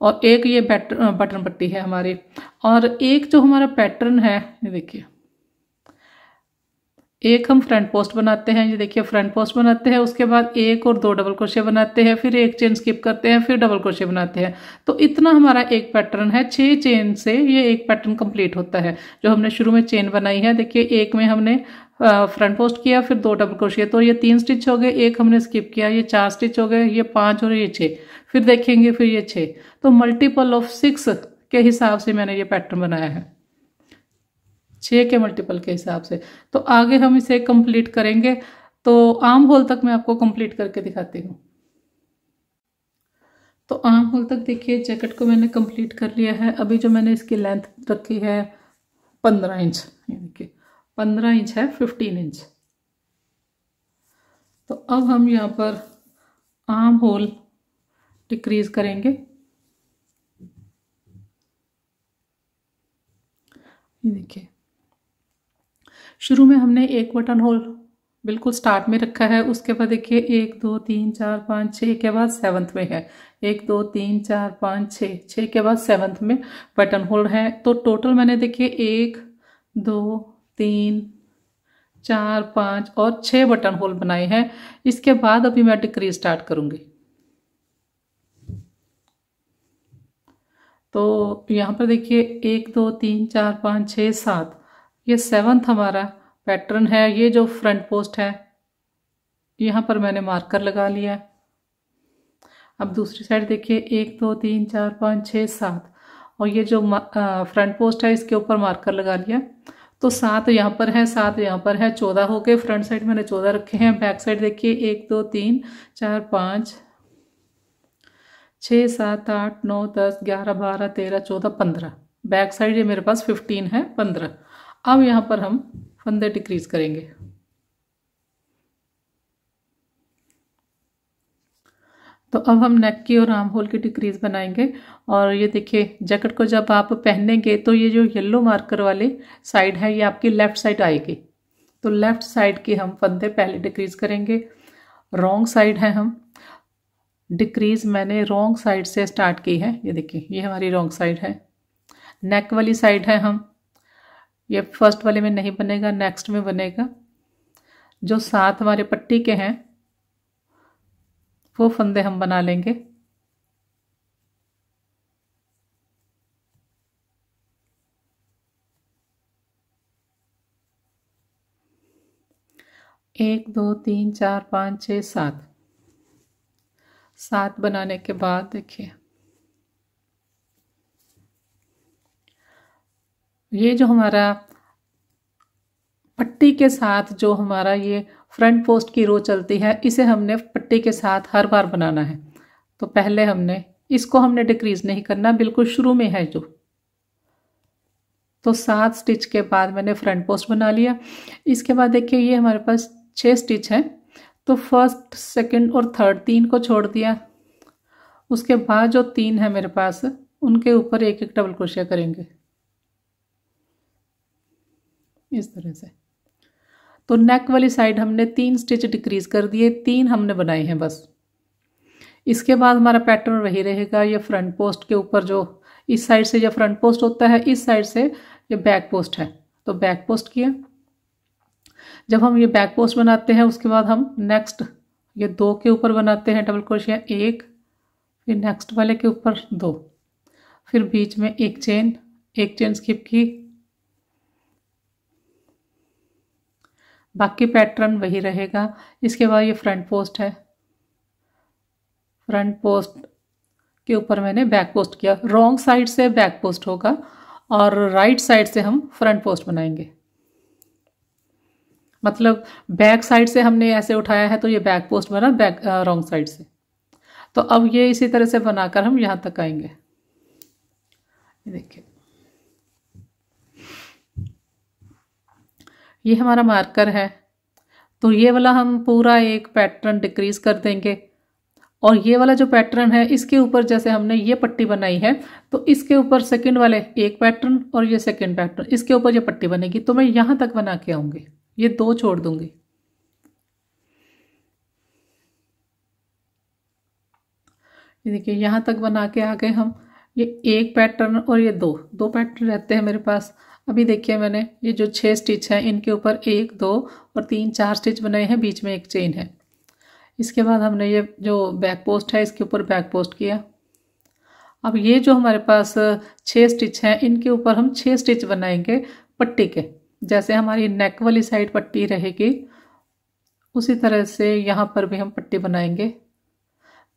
और एक ये बटन पट्टी है हमारी। और एक जो हमारा पैटर्न है, ये देखिए। एक हम फ्रंट पोस्ट बनाते हैं, ये देखिए फ्रंट पोस्ट बनाते हैं, उसके बाद एक और दो डबल क्रोशे बनाते हैं, फिर एक चेन स्किप करते हैं, फिर डबल क्रोशे बनाते हैं। तो इतना हमारा एक पैटर्न है छः चेन से ये एक पैटर्न कंप्लीट होता है, जो हमने शुरू में चेन बनाई है। देखिए, एक में हमने फ्रंट पोस्ट किया, फिर दो डबल क्रोशिया तो ये तीन स्टिच हो गए, एक हमने स्किप किया, ये चार स्टिच हो गए, ये पाँच और ये छः फिर देखेंगे फिर ये छः तो मल्टीपल ऑफ़ सिक्स के हिसाब से मैंने ये पैटर्न बनाया है। छः के मल्टीपल के हिसाब से। तो आगे हम इसे कंप्लीट करेंगे। तो आम होल तक मैं आपको कंप्लीट करके दिखाती हूँ। तो आम होल तक देखिए जैकेट को मैंने कंप्लीट कर लिया है। अभी जो मैंने इसकी लेंथ रखी है, पंद्रह इंच पंद्रह इंच है फिफ्टीन इंच। तो अब हम यहाँ पर आम होल डिक्रीज करेंगे। देखिए। शुरू में हमने एक बटन होल बिल्कुल स्टार्ट में रखा है, उसके बाद देखिए एक, दो, तीन, चार, पाँच छः के बाद सेवन्थ में है। एक, दो, तीन, चार, पाँच छः छः के बाद सेवन्थ में बटन होल है। तो टोटल मैंने देखिए एक, दो तीन, चार, पाँच और छः बटन होल बनाए हैं। इसके बाद अभी मैं डिक्री स्टार्ट करूँगी। तो यहाँ पर देखिए, एक, दो, तीन, चार, पाँच छः सात। ये सेवन्थ हमारा पैटर्न है। ये जो फ्रंट पोस्ट है, यहाँ पर मैंने मार्कर लगा लिया अब दूसरी साइड देखिए, एक, दो, तीन, चार, पाँच छः सात। और ये जो फ्रंट पोस्ट है, इसके ऊपर मार्कर लगा लिया। तो सात यहाँ पर है, सात यहाँ पर है। चौदह हो गए। फ्रंट साइड मैंने चौदह रखे हैं। बैक साइड देखिए, एक, दो, तीन, चार, पाँच, छः, सात, आठ, नौ, दस, ग्यारह, बारह, तेरह, चौदह, पंद्रह। बैक साइड ये मेरे पास फिफ्टीन है, पंद्रह। अब यहाँ पर हम फंदे डिक्रीज करेंगे। तो अब हम नेक की और आर्म होल की डिक्रीज बनाएँगे। और ये देखिए, जैकेट को जब आप पहनेंगे तो ये जो येलो मार्कर वाली साइड है, ये आपकी लेफ़्ट साइड आएगी। तो लेफ़्ट साइड की हम फंदे पहले डिक्रीज करेंगे। रॉन्ग साइड है हम। डिक्रीज मैंने रॉन्ग साइड से स्टार्ट की है। ये देखिए, ये हमारी रॉन्ग साइड है। नेक वाली साइड है हम। ये फ़र्स्ट वाले में नहीं बनेगा नेक्स्ट में बनेगा। जो सात हमारे पट्टी के हैं वो फंदे हम बना लेंगे। एक, दो, तीन, चार, पाँच छ सात। सात बनाने के बाद देखिए। ये जो हमारा पट्टी के साथ जो हमारा ये फ्रंट पोस्ट की रो चलती है, इसे हमने पट्टी के साथ हर बार बनाना है। तो पहले हमने, इसको हमने डिक्रीज नहीं करना, बिल्कुल शुरू में है जो। तो सात स्टिच के बाद मैंने फ्रंट पोस्ट बना लिया। इसके बाद देखिए, ये हमारे पास छः स्टिच हैं। तो फ़र्स्ट, सेकंड और थर्ड तीन को छोड़ दिया। उसके बाद जो तीन है मेरे पास, उनके ऊपर एक एक डबल क्रोशिया करेंगे। इस तरह से। तो नेक वाली साइड हमने तीन स्टिच डिक्रीज कर दिए, तीन हमने बनाए हैं बस। इसके बाद हमारा पैटर्न वही रहेगा, ये फ्रंट पोस्ट के ऊपर जो इस साइड से जो फ्रंट पोस्ट होता है, इस साइड से ये बैक पोस्ट है। तो बैक पोस्ट किया। जब हम ये बैक पोस्ट बनाते हैं, उसके बाद हम नेक्स्ट ये दो के ऊपर बनाते हैं डबल क्रोशिया एक, फिर नेक्स्ट वाले के ऊपर दो। फिर बीच में एक चेन एक चेन स्किप की बाकी पैटर्न वही रहेगा। इसके बाद ये फ्रंट पोस्ट है। फ्रंट पोस्ट के ऊपर मैंने बैक पोस्ट किया। रॉन्ग साइड से बैक पोस्ट होगा और राइट साइड से हम फ्रंट पोस्ट बनाएँगे। मतलब बैक साइड से हमने ऐसे उठाया है तो ये बैक पोस्ट बना बैक रॉन्ग साइड से। तो अब ये इसी तरह से बनाकर हम यहाँ तक आएँगे। देखिए। ये हमारा मार्कर है। तो ये वाला हम पूरा एक पैटर्न डिक्रीज कर देंगे। और ये वाला जो पैटर्न है, इसके ऊपर जैसे हमने ये पट्टी बनाई है तो इसके ऊपर सेकंड वाले एक पैटर्न और ये सेकंड पैटर्न इसके ऊपर ये पट्टी बनेगी। तो मैं यहाँ तक बना के आऊँगी। ये दो छोड़ दूँगी। देखिए, यहाँ तक बना के आ गए हम। ये एक पैटर्न और ये दो। दो पैटर्न रहते हैं मेरे पास। अभी देखिए मैंने, ये जो छः स्टिच हैं, इनके ऊपर एक, दो और तीन, चार स्टिच बनाए हैं, बीच में एक चेन है। इसके बाद हमने ये जो बैक पोस्ट है, इसके ऊपर बैक पोस्ट किया। अब ये जो हमारे पास छः स्टिच हैं, इनके ऊपर हम छः स्टिच बनाएँगे पट्टी के। जैसे हमारी नेक वाली साइड पट्टी रहेगी, उसी तरह से यहाँ पर भी हम पट्टी बनाएँगे।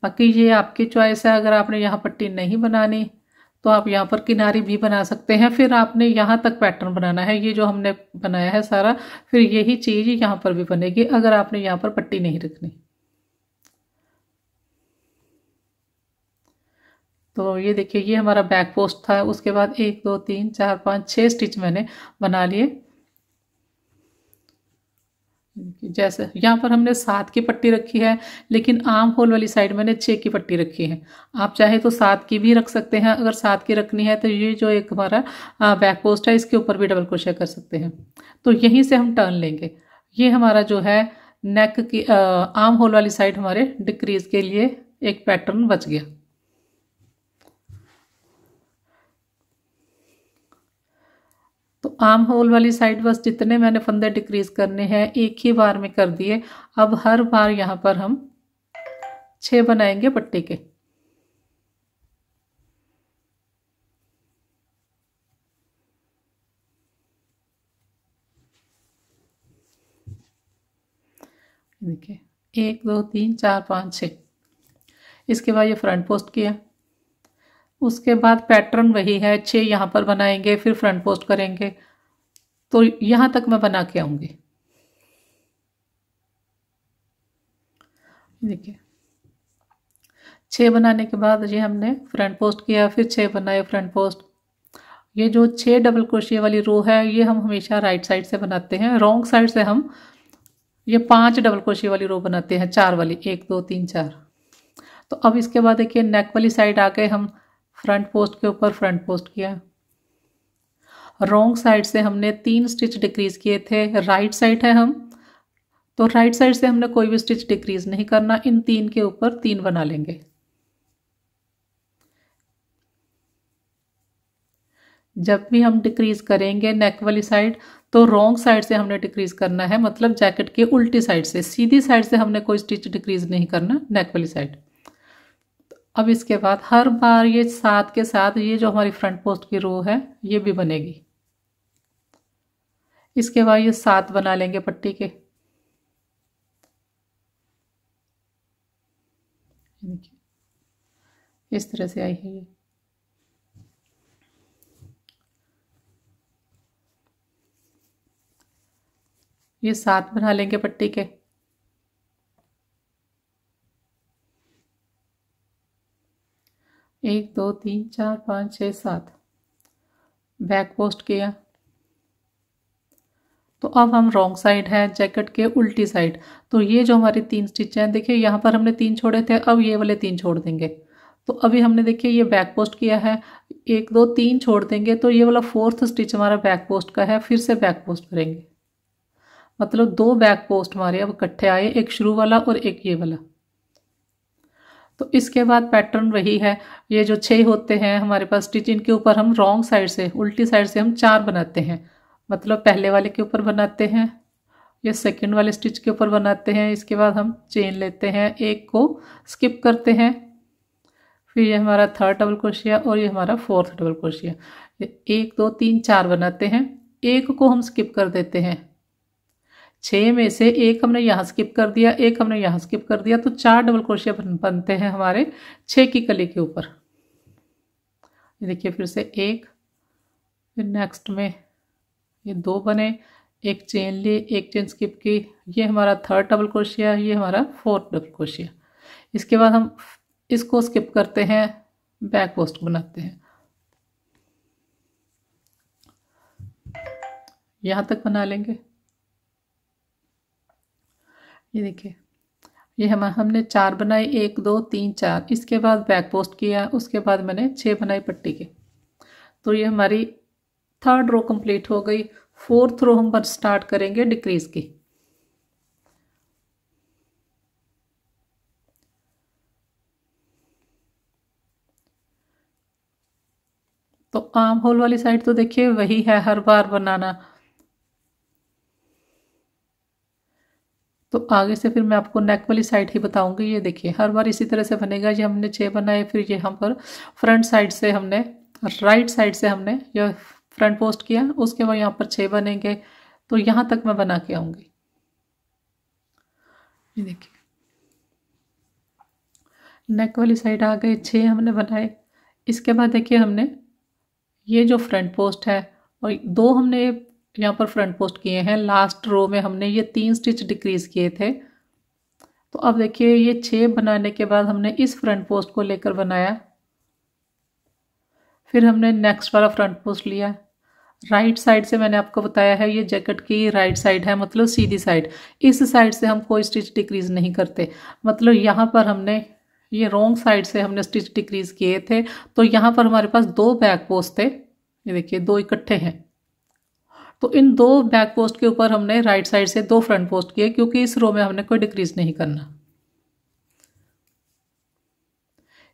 बाकी ये आपकी चॉइस है, अगर आपने यहाँ पट्टी नहीं बनानी तो आप यहाँ पर किनारी भी बना सकते हैं। फिर आपने यहाँ तक पैटर्न बनाना है, ये जो हमने बनाया है सारा, फिर यही चीज़ यहाँ पर भी बनेगी, अगर आपने यहाँ पर पट्टी नहीं रखनी। तो ये देखिए, ये हमारा बैक पोस्ट था, उसके बाद एक, दो, तीन, चार, पाँच छः स्टिच मैंने बना लिए। जैसे, यहाँ पर हमने सात की पट्टी रखी है, लेकिन आम होल वाली साइड मैंने छः की पट्टी रखी है। आप चाहे तो सात की भी रख सकते हैं, अगर सात की रखनी है तो ये जो एक हमारा बैक पोस्ट है, इसके ऊपर भी डबल क्रोशिया कर सकते हैं। तो यहीं से हम टर्न लेंगे। ये हमारा जो है नेक की आम होल वाली साइड हमारे डिक्रीज के लिए एक पैटर्न बच गया। आम होल वाली साइड बस जितने मैंने फंदे डिक्रीज करने हैं, एक ही बार में कर दिए। अब हर बार यहाँ पर हम छः बनाएँगे पट्टी के। देखिए, एक, दो, तीन, चार, पाँच छः इसके बाद ये फ्रंट पोस्ट किया। उसके बाद पैटर्न वही है छः यहाँ पर बनाएँगे, फिर फ्रंट पोस्ट करेंगे। तो यहाँ तक मैं बना के आऊँगी। देखिए छः बनाने के बाद ये हमने फ्रंट पोस्ट किया, फिर छः बनाए फ्रंट पोस्ट ये जो छः डबल क्रोशिया वाली रो है, ये हम हमेशा राइट साइड से बनाते हैं। रॉन्ग साइड से हम ये पाँच डबल क्रोशिया वाली रो बनाते हैं, चार वाली, एक, दो, तीन, चार। तो अब इसके बाद देखिए नेक वाली साइड आके हम फ्रंट पोस्ट के ऊपर फ्रंट पोस्ट किया। रॉन्ग साइड से हमने तीन स्टिच डिक्रीज किए थे। राइट right साइड है हम। तो राइट right साइड से हमने कोई भी स्टिच डिक्रीज नहीं करना। इन तीन के ऊपर तीन बना लेंगे। जब भी हम डिक्रीज करेंगे नेक वाली साइड तो रॉन्ग साइड से हमने डिक्रीज करना है। मतलब जैकेट के उल्टी साइड से। सीधी साइड से हमने कोई स्टिच डिक्रीज नहीं करना नेक वाली साइड। अब इसके बाद हर बार ये साथ के साथ ये जो हमारी फ्रंट पोस्ट की रो है, ये भी बनेगी। इसके बाद ये सात बना लेंगे पट्टी के। इस तरह से आई है ये। ये सात बना लेंगे पट्टी के। एक, दो, तीन, चार, पाँच छः सात। बैक पोस्ट किया। तो अब हम रॉन्ग साइड है, जैकेट के उल्टी साइड। तो ये जो हमारी तीन स्टिच हैं, देखिए, यहाँ पर हमने तीन छोड़े थे, अब ये वाले तीन छोड़ देंगे। तो अभी हमने, देखिए, ये बैक पोस्ट किया है। एक, दो, तीन छोड़ देंगे तो ये वाला फोर्थ स्टिच हमारा बैक पोस्ट का है, फिर से बैक पोस्ट करेंगे। मतलब दो बैक पोस्ट हमारे अब इकट्ठे आए, एक शुरू वाला और एक ये वाला। तो इसके बाद पैटर्न वही है। ये जो छः होते हैं, हमारे पास स्टिच इनके ऊपर हम रॉन्ग साइड से, उल्टी साइड से हम चार बनाते हैं। मतलब पहले वाले के ऊपर बनाते हैं, या सेकंड वाले स्टिच के ऊपर बनाते हैं। इसके बाद हम चेन लेते हैं, एक को स्किप करते हैं। फिर ये हमारा थर्ड डबल क्रोशिया और ये हमारा फोर्थ डबल क्रोशिया एक, दो, तीन, चार बनाते हैं। एक को हम स्किप कर देते हैं। छः में से एक हमने यहाँ स्किप कर दिया, एक हमने यहाँ स्किप कर दिया तो चार डबल क्रोशिया बनते हैं हमारे छः की कली के ऊपर। देखिए फिर से एक, फिर नेक्स्ट में ये दो बने, एक चेन ली, एक चेन स्किप की, ये हमारा थर्ड डबल क्रोशिया ये हमारा फोर्थ डबल क्रोशिया इसके बाद हम इसको स्किप करते हैं बैक पोस्ट बनाते हैं। यहाँ तक बना लेंगे। ये देखिए, ये हम, हमने चार बनाए एक, दो, तीन, चार। इसके बाद बैक पोस्ट किया, उसके बाद मैंने छः बनाई पट्टी के। तो ये हमारी थर्ड रो कंप्लीट हो गई। फोर्थ रो हम बस स्टार्ट करेंगे डिक्रीज की। तो आर्म होल वाली साइड तो देखिए, वही है हर बार बनाना। तो आगे से फिर मैं आपको नेक वाली साइड ही बताऊँगी, ये देखिए, हर बार इसी तरह से बनेगा, ये हमने छः बनाए, फिर ये हम पर फ्रंट साइड से हमने राइट साइड से हमने ये फ्रंट पोस्ट किया, उसके बाद यहाँ पर छः बनेंगे तो यहाँ तक मैं बना के आऊँगी। ये देखिए नेक वाली साइड आ गए छः हमने बनाए, इसके बाद देखिए हमने ये जो फ्रंट पोस्ट है, और दो हमने यहाँ पर फ्रंट पोस्ट किए हैं। लास्ट रो में हमने ये तीन स्टिच डिक्रीज किए थे। तो अब देखिए, ये छः बनाने के बाद हमने इस फ्रंट पोस्ट को लेकर बनाया। फिर हमने नेक्स्ट वाला फ्रंट पोस्ट लिया। राइट साइड से मैंने आपको बताया है, ये जैकेट की राइट साइड है मतलब सीधी साइड इस साइड से हम कोई स्टिच डिक्रीज नहीं करते। मतलब यहाँ पर हमने, ये रॉन्ग साइड से हमने स्टिच डिक्रीज किए थे। तो यहाँ पर हमारे पास दो बैक पोस्ट थे। ये देखिए, दो इकट्ठे हैं। तो इन दो बैक पोस्ट के ऊपर हमने राइट साइड से दो फ्रंट पोस्ट किए, क्योंकि इस रो में हमने कोई डिक्रीज नहीं करना।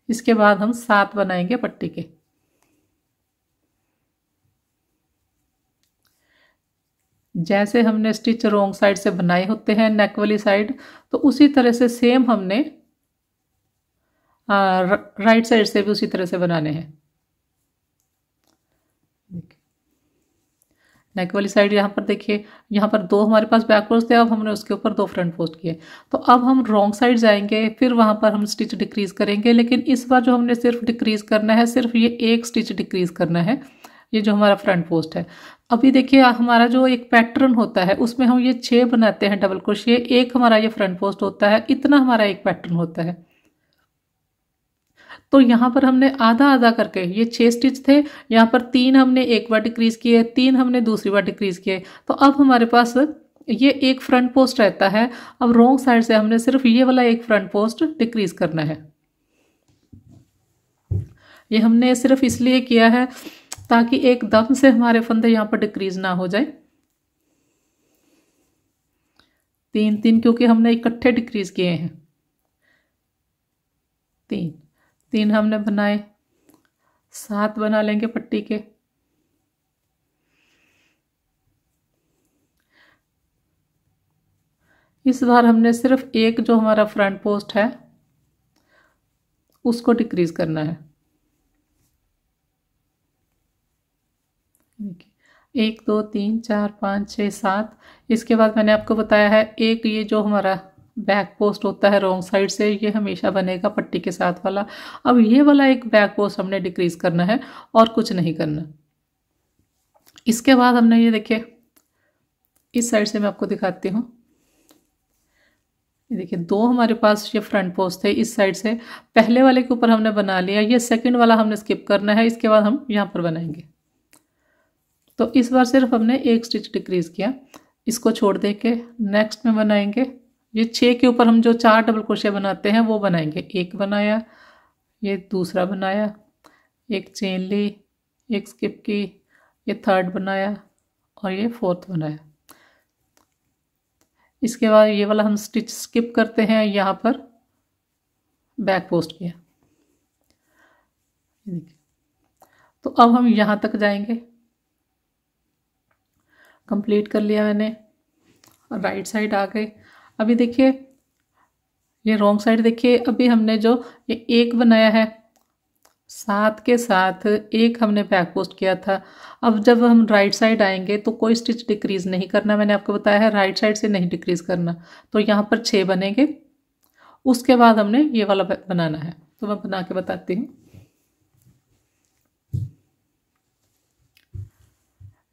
इसके बाद हम सात बनाएँगे पट्टी के। जैसे हमने स्टिच रोंग साइड से बनाए होते हैं नेक वाली साइड तो उसी तरह से सेम हमने राइट साइड से भी उसी तरह से बनाने हैं। नेक वाली साइड यहाँ पर देखिए, यहाँ पर दो हमारे पास बैक पोस्ट थे, अब हमने उसके ऊपर दो फ्रंट पोस्ट किए। तो अब हम रॉन्ग साइड जाएँगे, फिर वहाँ पर हम स्टिच डिक्रीज करेंगे, लेकिन इस बार जो हमने सिर्फ़ डिक्रीज करना है, सिर्फ़ ये एक स्टिच डिक्रीज करना है, ये जो हमारा फ्रंट पोस्ट है। अभी देखिए, हमारा जो एक पैटर्न होता है, उसमें हम ये छः बनाते हैं डबल क्रोशिया एक हमारा ये फ्रंट पोस्ट होता है, इतना हमारा एक पैटर्न होता है। तो यहाँ पर हमने आधा आधा करके, ये छः स्टिच थे, यहाँ पर तीन हमने एक बार डिक्रीज किए, तीन हमने दूसरी बार डिक्रीज किए। तो अब हमारे पास ये एक फ्रंट पोस्ट रहता है, अब रोंग साइड से हमने सिर्फ़ ये वाला एक फ्रंट पोस्ट डिक्रीज करना है। ये हमने सिर्फ़ इसलिए किया है ताकि एक दम से हमारे फंदे यहाँ पर डिक्रीज ना हो जाए। तीन तीन, क्योंकि हमने इकट्ठे डिक्रीज किए हैं। तीन। तीन हमने बनाए। सात बना लेंगे पट्टी के। इस बार हमने सिर्फ़ एक जो हमारा फ्रंट पोस्ट है, उसको डिक्रीज करना है। एक, दो, तीन, चार, पाँच छः सात। इसके बाद मैंने आपको बताया है एक ये जो हमारा बैक पोस्ट होता है रॉन्ग साइड से, ये हमेशा बनेगा पट्टी के साथ वाला। अब ये वाला एक बैक पोस्ट हमने डिक्रीज करना है और कुछ नहीं करना। इसके बाद हमने ये देखिए, इस साइड से मैं आपको दिखाती हूँ। देखिए, दो हमारे पास ये फ्रंट पोस्ट थे इस साइड से। पहले वाले के ऊपर हमने बना लिया, ये सेकंड वाला हमने स्किप करना है, इसके बाद हम यहाँ पर बनाएँगे। तो इस बार सिर्फ़ हमने एक स्टिच डिक्रीज किया, इसको छोड़ दे के नेक्स्ट में बनाएँगे। ये छः के ऊपर हम जो चार डबल क्रोशिया बनाते हैं, वो बनाएँगे। एक बनाया, ये दूसरा बनाया, एक चेन ली, एक स्किप की, ये थर्ड बनाया और ये फोर्थ बनाया। इसके बाद ये वाला हम स्टिच स्किप करते हैं, यहाँ पर बैक पोस्ट किया। तो अब हम यहाँ तक जाएँगे। कंप्लीट कर लिया मैंने। राइट साइड आ गए। अभी देखिए, ये रॉन्ग साइड देखिए, अभी हमने जो ये एक बनाया है साथ के साथ एक हमने बैक पोस्ट किया था। अब जब हम राइट साइड आएँगे तो कोई स्टिच डिक्रीज़ नहीं करना, मैंने आपको बताया है राइट साइड से नहीं डिक्रीज़ करना। तो यहाँ पर छः बनेंगे, उसके बाद हमने ये वाला बनाना है। तो मैं बना के बताती हूँ।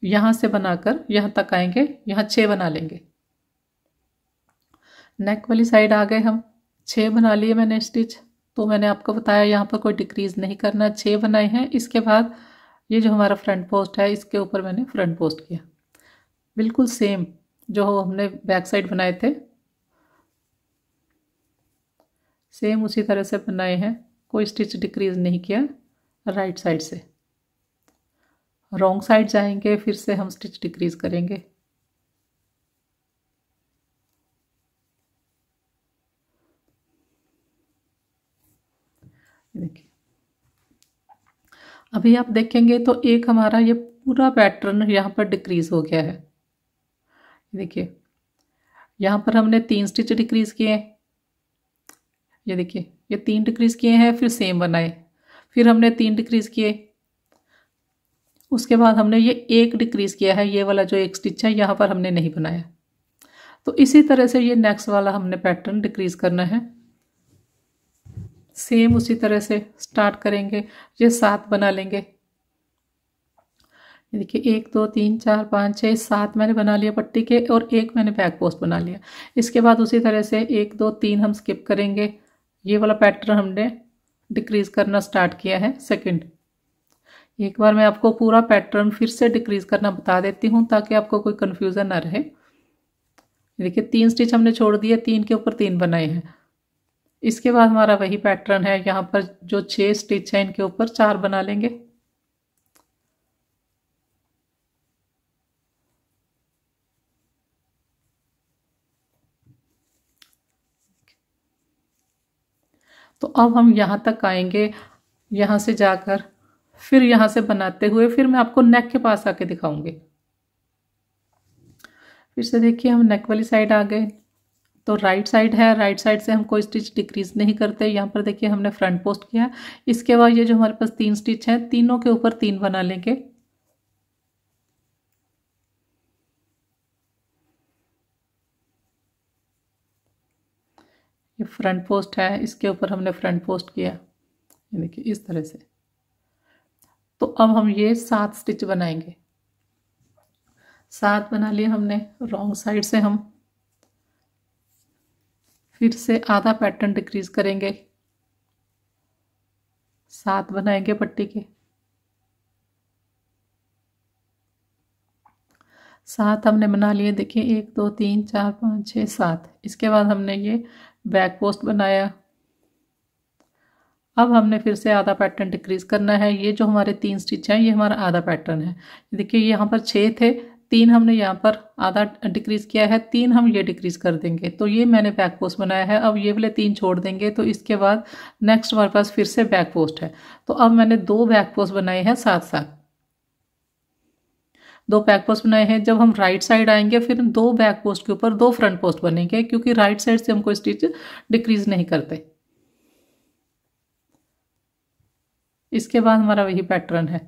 यहाँ से बनाकर यहाँ तक आएँगे, यहाँ छः बना लेंगे। नेक वाली साइड आ गए हम। छः बना लिए मैंने स्टिच तो मैंने आपको बताया यहाँ पर कोई डिक्रीज़ नहीं करना। छः बनाए हैं, इसके बाद ये जो हमारा फ्रंट पोस्ट है, इसके ऊपर मैंने फ्रंट पोस्ट किया। बिल्कुल सेम जो हमने बैक साइड बनाए थे सेम उसी तरह से बनाए हैं। कोई स्टिच डिक्रीज़ नहीं किया राइट साइड से। रॉन्ग साइड जाएँगे, फिर से हम स्टिच डिक्रीज़ करेंगे देखिए अभी आप देखेंगे तो एक हमारा ये पूरा पैटर्न यहाँ पर डिक्रीज़ हो गया है। देखिए, यहाँ पर हमने तीन स्टिच डिक्रीज़ किए हैं। ये देखिए, ये तीन डिक्रीज़ किए हैं, फिर सेम बनाए। फिर हमने तीन डिक्रीज़ किए। उसके बाद हमने ये एक डिक्रीज़ किया है, ये वाला जो एक स्टिच है, यहाँ पर हमने नहीं बनाया। तो इसी तरह से ये नेक्स्ट वाला हमने पैटर्न डिक्रीज़ करना है। सेम उसी तरह से स्टार्ट करेंगे, ये सात बना लेंगे। देखिए, एक, दो, तीन, चार, पाँच छः सात मैंने बना लिया पट्टी के और एक मैंने बैक पोस्ट बना लिया। इसके बाद उसी तरह से एक, दो, तीन हम स्किप करेंगे। ये वाला पैटर्न हमने डिक्रीज़ करना स्टार्ट किया है सेकंड। एक बार मैं आपको पूरा पैटर्न फिर से डिक्रीज़ करना बता देती हूँ ताकि आपको कोई कन्फ्यूज़न ना रहे। देखिए, तीन स्टिच हमने छोड़ दिए, तीन के ऊपर तीन बनाए हैं। इसके बाद हमारा वही पैटर्न है, यहाँ पर जो छः स्टिच है इनके ऊपर चार बना लेंगे। तो अब हम यहाँ तक आएँगे, यहाँ से जाकर, फिर यहाँ से बनाते हुए, फिर मैं आपको नेक के पास आके दिखाऊँगी। फिर से देखिए, हम नेक वाली साइड आ गए। तो राइट साइड है राइट साइड से हम कोई स्टिच डिक्रीज नहीं करते। यहाँ पर देखिए हमने फ्रंट पोस्ट किया। इसके बाद ये जो हमारे पास तीन स्टिच हैं, तीनों के ऊपर तीन बना लेंगे। ये फ्रंट पोस्ट है, इसके ऊपर हमने फ्रंट पोस्ट किया। ये देखिए, इस तरह से। तो अब हम ये सात स्टिच बनाएँगे। सात बना लिए हमने रॉन्ग साइड से हम। फिर से आधा पैटर्न डिक्रीज करेंगे। सात बनाएँगे पट्टी के। सात हमने बना लिए, देखिए, एक, दो, तीन, चार, पाँच छः सात। इसके बाद हमने ये बैक पोस्ट बनाया। अब हमने फिर से आधा पैटर्न डिक्रीज करना है। ये जो हमारे तीन स्टिच हैं, ये हमारा आधा पैटर्न है। देखिए, यहाँ पर छः थे तीन हमने यहाँ पर आधा डिक्रीज किया है, तीन हम ये डिक्रीज कर देंगे। तो ये मैंने बैक पोस्ट बनाया है। अब ये वाले तीन छोड़ देंगे तो इसके बाद नेक्स्ट हमारे पास फिर से बैक पोस्ट है। तो अब मैंने दो बैक पोस्ट बनाए हैं साथ साथ दो बैक पोस्ट बनाए हैं। जब हम राइट साइड आएँगे, फिर दो बैक पोस्ट के ऊपर दो फ्रंट पोस्ट बनेंगे, क्योंकि राइट साइड से हम कोई स्टिच डिक्रीज नहीं करते। इसके बाद हमारा वही पैटर्न है।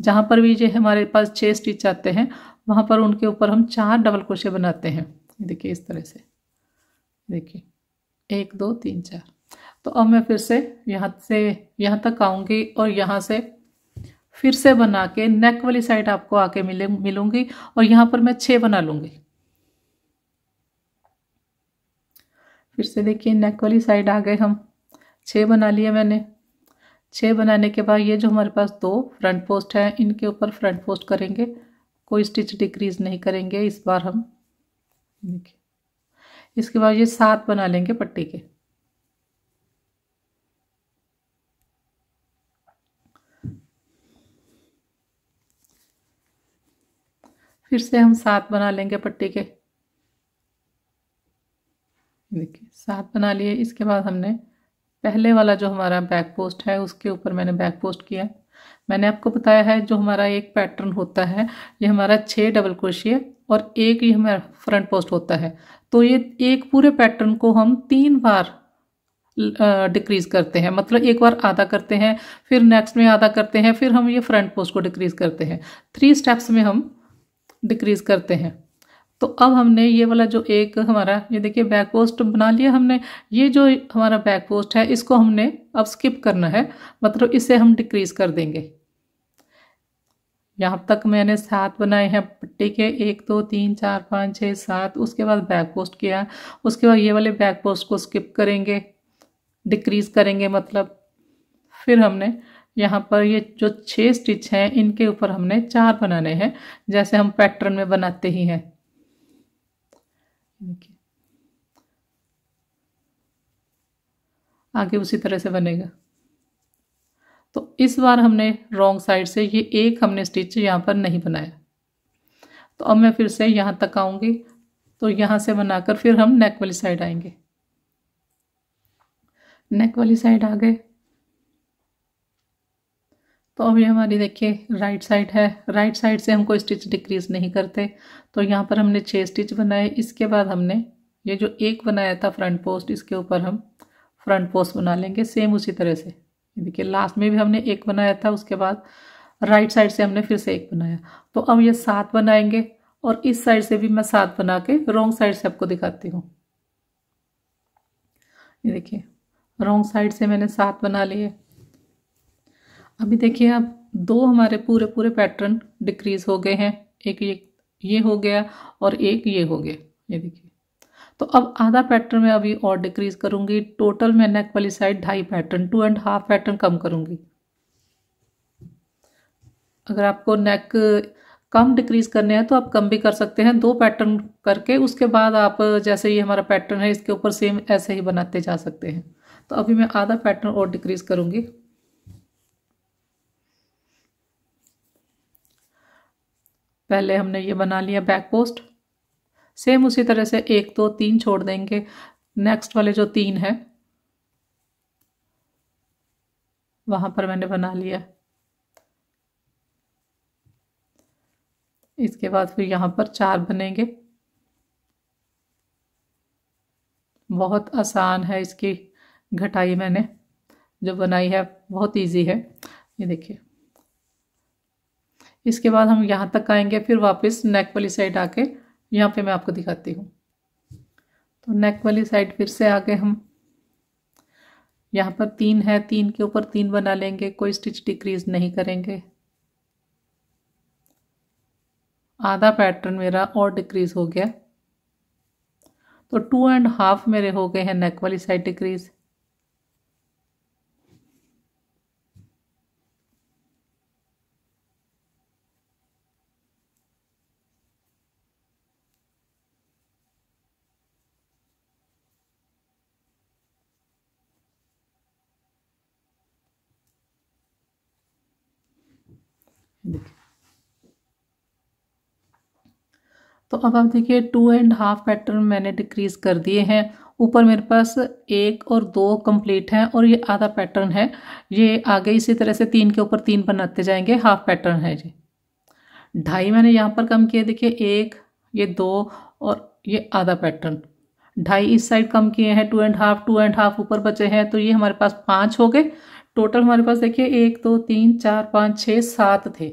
जहाँ पर भी जो हमारे पास छः स्टिच आते हैं, वहाँ पर उनके ऊपर हम चार डबल क्रोशे बनाते हैं। देखिए इस तरह से। देखिए, एक, दो, तीन, चार। तो अब मैं फिर से यहाँ से, यहाँ तक आऊँगी और यहाँ से फिर से बना के नेक वाली साइड आपको आके मिले, मिलूँगी और यहाँ पर मैं छः बना लूँगी। फिर से देखिए नेक वाली साइड आ गए हम। छः बना लिए मैंने। छः बनाने के बाद ये जो हमारे पास दो फ्रंट पोस्ट है, इनके ऊपर फ्रंट पोस्ट करेंगे। कोई स्टिच डिक्रीज नहीं करेंगे, इस बार हम देखिए। इसके बाद ये सात बना लेंगे पट्टी के। फिर से हम सात बना लेंगे पट्टी के। देखिए, सात बना लिए, इसके बाद हमने पहले वाला जो हमारा बैक पोस्ट है, उसके ऊपर मैंने बैक पोस्ट किया मैंने आपको बताया है, जो हमारा एक पैटर्न होता है, ये हमारा छः डबल क्रोशिया और एक ही हमारा फ्रंट पोस्ट होता है। तो ये एक पूरे पैटर्न को हम तीन बार डिक्रीज करते हैं। मतलब एक बार आधा करते हैं, फिर नेक्स्ट में आधा करते हैं, फिर हम ये फ्रंट पोस्ट को डिक्रीज करते हैं। थ्री स्टेप्स में हम डिक्रीज करते हैं। तो अब हमने ये वाला जो एक हमारा, ये देखिए बैक पोस्ट बना लिया हमने। ये जो हमारा बैक पोस्ट है, इसको हमने अब स्किप करना है। मतलब इसे हम डिक्रीज कर देंगे। यहाँ तक मैंने सात बनाए हैं पट्टी के एक, दो, तीन, चार, पाँच छः सात, उसके बाद बैक पोस्ट किया। उसके बाद ये वाले बैक पोस्ट को स्किप करेंगे डिक्रीज करेंगे मतलब फिर हमने यहाँ पर ये जो छः स्टिच हैं, इनके ऊपर हमने चार बनाने हैं, जैसे हम पैटर्न में बनाते ही हैं। आगे उसी तरह से बनेगा। तो इस बार हमने रॉन्ग साइड से ये एक हमने स्टिच यहाँ पर नहीं बनाया। तो अब मैं फिर से यहाँ तक आऊँगी। तो यहाँ से बनाकर फिर हम नेक वाली साइड आएँगे। नेक वाली साइड आ गए। तो अभी हमारी देखिए राइट साइड है। राइट साइड से हम कोई स्टिच डिक्रीज नहीं करते। तो यहाँ पर हमने छः स्टिच बनाए। इसके बाद हमने ये जो एक बनाया था फ्रंट पोस्ट इसके ऊपर हम फ्रंट पोस्ट बना लेंगे। सेम उसी तरह से। देखिए लास्ट में भी हमने एक बनाया था, उसके बाद राइट साइड से हमने फिर से एक बनाया। तो अब ये सात बनाएँगे और इस साइड से भी मैं सात बना के रॉन्ग साइड से आपको दिखाती हूँ। ये देखिए रॉन्ग साइड से मैंने सात बना लिए। अभी देखिए आप दो हमारे पूरे पूरे पैटर्न डिक्रीज हो गए हैं। एक ये ये हो गया और एक ये हो गया। ये देखिए। तो अब आधा पैटर्न में अभी और डिक्रीज करूँगी। टोटल मैं नेक वाली साइड ढाई pattern two and half pattern कम करूँगी। अगर आपको नेक कम डिक्रीज करने हैं तो आप कम भी कर सकते हैं। दो पैटर्न करके उसके बाद आप जैसे ये हमारा पैटर्न है, इसके ऊपर सेम ऐसे ही बनाते जा सकते हैं। तो अभी मैं आधा पैटर्न और डिक्रीज करूँगी। पहले हमने ये बना लिया बैक पोस्ट सेम उसी तरह से एक, दो, तीन छोड़ देंगे. नेक्स्ट वाले जो तीन है, वहाँ पर मैंने बना लिया. इसके बाद फिर यहाँ पर चार बनेंगे. बहुत आसान है इसकी घटाई मैंने. जो बनाई है, बहुत इजी है. ये देखिए. इसके बाद हम यहाँ तक आएँगे, फिर वापस नेक वाली साइड आके यहाँ पे मैं आपको दिखाती हूँ। तो नेक वाली साइड फिर से आगे हम यहाँ पर तीन है, तीन के ऊपर तीन बना लेंगे, कोई स्टिच डिक्रीज नहीं करेंगे। आधा पैटर्न मेरा और डिक्रीज हो गया। तो टू एंड हाफ़ मेरे हो गए हैं नेक वाली साइड डिक्रीज़ तो अब आप देखिए टू एंड हाफ़ पैटर्न मैंने डिक्रीज कर दिए हैं। ऊपर मेरे पास एक और दो कंप्लीट हैं और ये आधा पैटर्न है। ये आगे इसी तरह से तीन के ऊपर तीन बनाते जाएँगे। हाफ़ पैटर्न है जी। ढाई मैंने यहाँ पर कम किए, देखिए एक, ये दो और ये आधा पैटर्न ढाई इस साइड कम किए हैं two and half two and half ऊपर बचे हैं तो ये हमारे पास पाँच हो गए। टोटल हमारे पास देखिए एक, दो, तीन, चार, पाँच, छः, सात थे।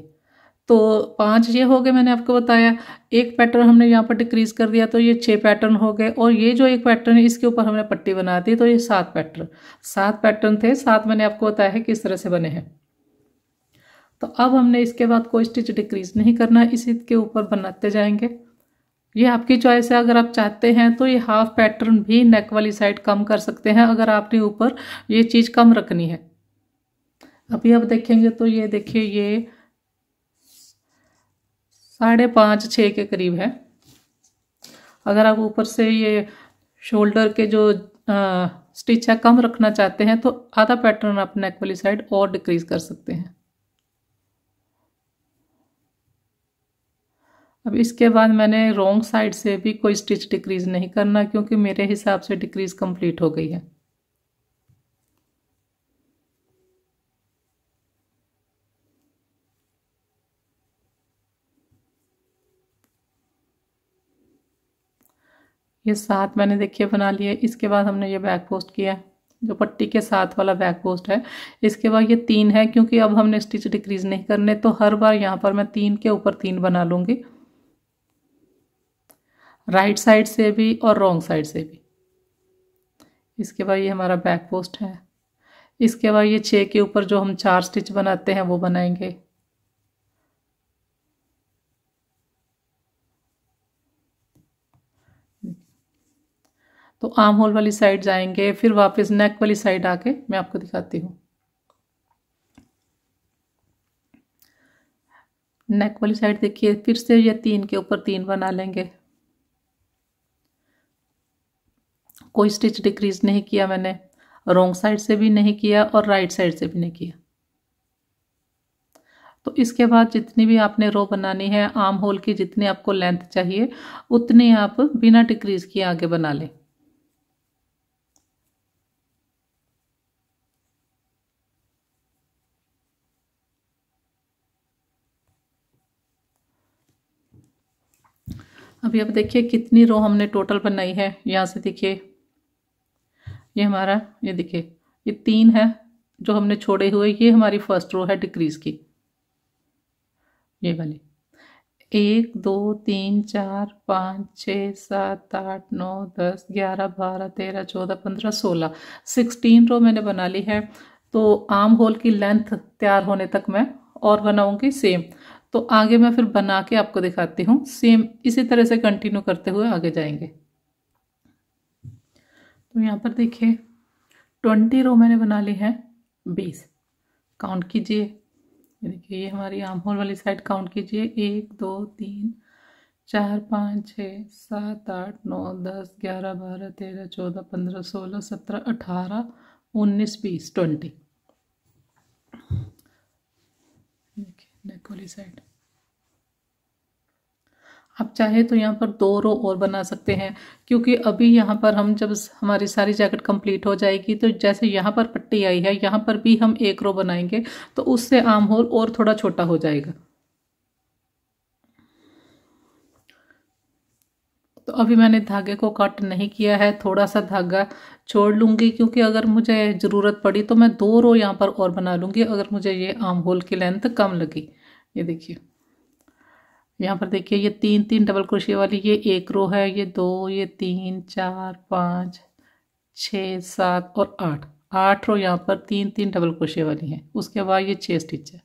तो पाँच ये हो गए मैंने आपको बताया। एक पैटर्न हमने यहाँ पर डिक्रीज कर दिया तो ये छः पैटर्न हो गए। और ये जो एक पैटर्न है, इसके ऊपर हमने पट्टी बना दी तो ये सात पैटर्न सात पैटर्न थे, सात मैंने आपको बताया है किस तरह से बने हैं। तो अब हमने इसके बाद कोई स्टिच डिक्रीज नहीं करना, इसी के ऊपर बनाते जाएँगे। ये आपकी चॉइस है, अगर आप चाहते हैं तो ये हाफ़ पैटर्न भी नेक वाली साइड कम कर सकते हैं, अगर आपने ऊपर ये चीज़ कम रखनी है। अभी आप देखेंगे तो ये देखिए, ये साढ़े पाँच छः के करीब है। अगर आप ऊपर से ये शोल्डर के जो स्टिच है, कम रखना चाहते हैं तो आधा पैटर्न आप नेक वाली साइड और डिक्रीज कर सकते हैं। अब इसके बाद मैंने रॉन्ग साइड से भी कोई स्टिच डिक्रीज नहीं करना, क्योंकि मेरे हिसाब से डिक्रीज कंप्लीट हो गई है। ये साथ मैंने देखिए बना लिए। इसके बाद हमने ये बैक पोस्ट किया है जो पट्टी के साथ वाला बैक पोस्ट है। इसके बाद ये तीन है, क्योंकि अब हमने स्टिच डिक्रीज नहीं करने तो हर बार यहाँ पर मैं तीन के ऊपर तीन बना लूँगी। राइट साइड से भी और रॉन्ग साइड से भी। इसके बाद ये हमारा बैक पोस्ट है। इसके बाद ये छः के ऊपर जो हम चार स्टिच बनाते हैं, वो बनाएँगे। तो आर्म होल वाली साइड जाएँगे, फिर वापस नेक वाली साइड आके मैं आपको दिखाती हूँ। नेक वाली साइड देखिए, फिर से ये तीन के ऊपर तीन बना लेंगे। कोई स्टिच डिक्रीज नहीं किया मैंने रोंग साइड से भी नहीं किया और राइट साइड से भी नहीं किया। तो इसके बाद जितनी भी आपने रो बनानी है आर्म होल की जितनी आपको लेंथ चाहिए, उतनी आप बिना डिक्रीज किए आगे बना लें। अभी अब देखिए कितनी रो हमने टोटल बनाई है। यहाँ से देखिए, ये हमारा, ये देखिए, ये तीन है जो हमने छोड़े हुए। ये हमारी फ़र्स्ट रो है डिक्रीज की। ये वाली। एक, दो, तीन, चार, पाँच छः सात, आठ, नौ, दस, ग्यारह, बारह, तेरह, चौदह, पंद्रह, सोलह। सिक्सटीन रो मैंने बना ली है। तो आम होल की लेंथ तैयार होने तक मैं और बनाऊँगी सेम तो आगे मैं फिर बना के आपको दिखाती हूँ। सेम इसी तरह से कंटिन्यू करते हुए आगे जाएँगे। तो यहाँ पर देखिए ट्वेंटी रो मैंने बना ली है बीस काउंट कीजिए। देखिए, ये हमारी आम होल वाली साइड काउंट कीजिए। एक, दो, तीन, चार, पाँच छः सात, आठ, नौ, दस, ग्यारह, बारह, तेरह, चौदह, पंद्रह, सोलह, सत्रह, अठारह, उन्नीस, बीस ट्वेंटी नेक वाली साइड। आप चाहे तो यहाँ पर दो रो और बना सकते हैं, क्योंकि अभी यहाँ पर हम जब हमारी सारी जैकेट कंप्लीट हो जाएगी तो जैसे यहाँ पर पट्टी आई है, यहाँ पर भी हम एक रो बनाएँगे तो उससे आम होल और थोड़ा छोटा हो जाएगा। तो अभी मैंने धागे को कट नहीं किया है, थोड़ा सा धागा छोड़ लूँगी, क्योंकि अगर मुझे ज़रूरत पड़ी तो मैं दो रो यहाँ पर और बना लूँगी, अगर मुझे ये आम होल की लेंथ कम लगी। ये देखिए। यहाँ पर देखिए, ये तीन तीन डबल क्रोशिया वाली, ये एक रो है, ये दो, ये तीन, चार, पाँच, छ, सात और आठ। आठ रो यहाँ पर तीन तीन डबल क्रोशिया वाली हैं। उसके बाद ये छः स्टिच है।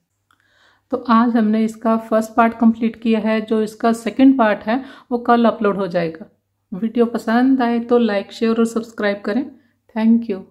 तो आज हमने इसका फ़र्स्ट पार्ट कंप्लीट किया है। जो इसका सेकंड पार्ट है, वो कल अपलोड हो जाएगा। वीडियो पसंद आए तो लाइक शेयर और सब्सक्राइब करें। Thank you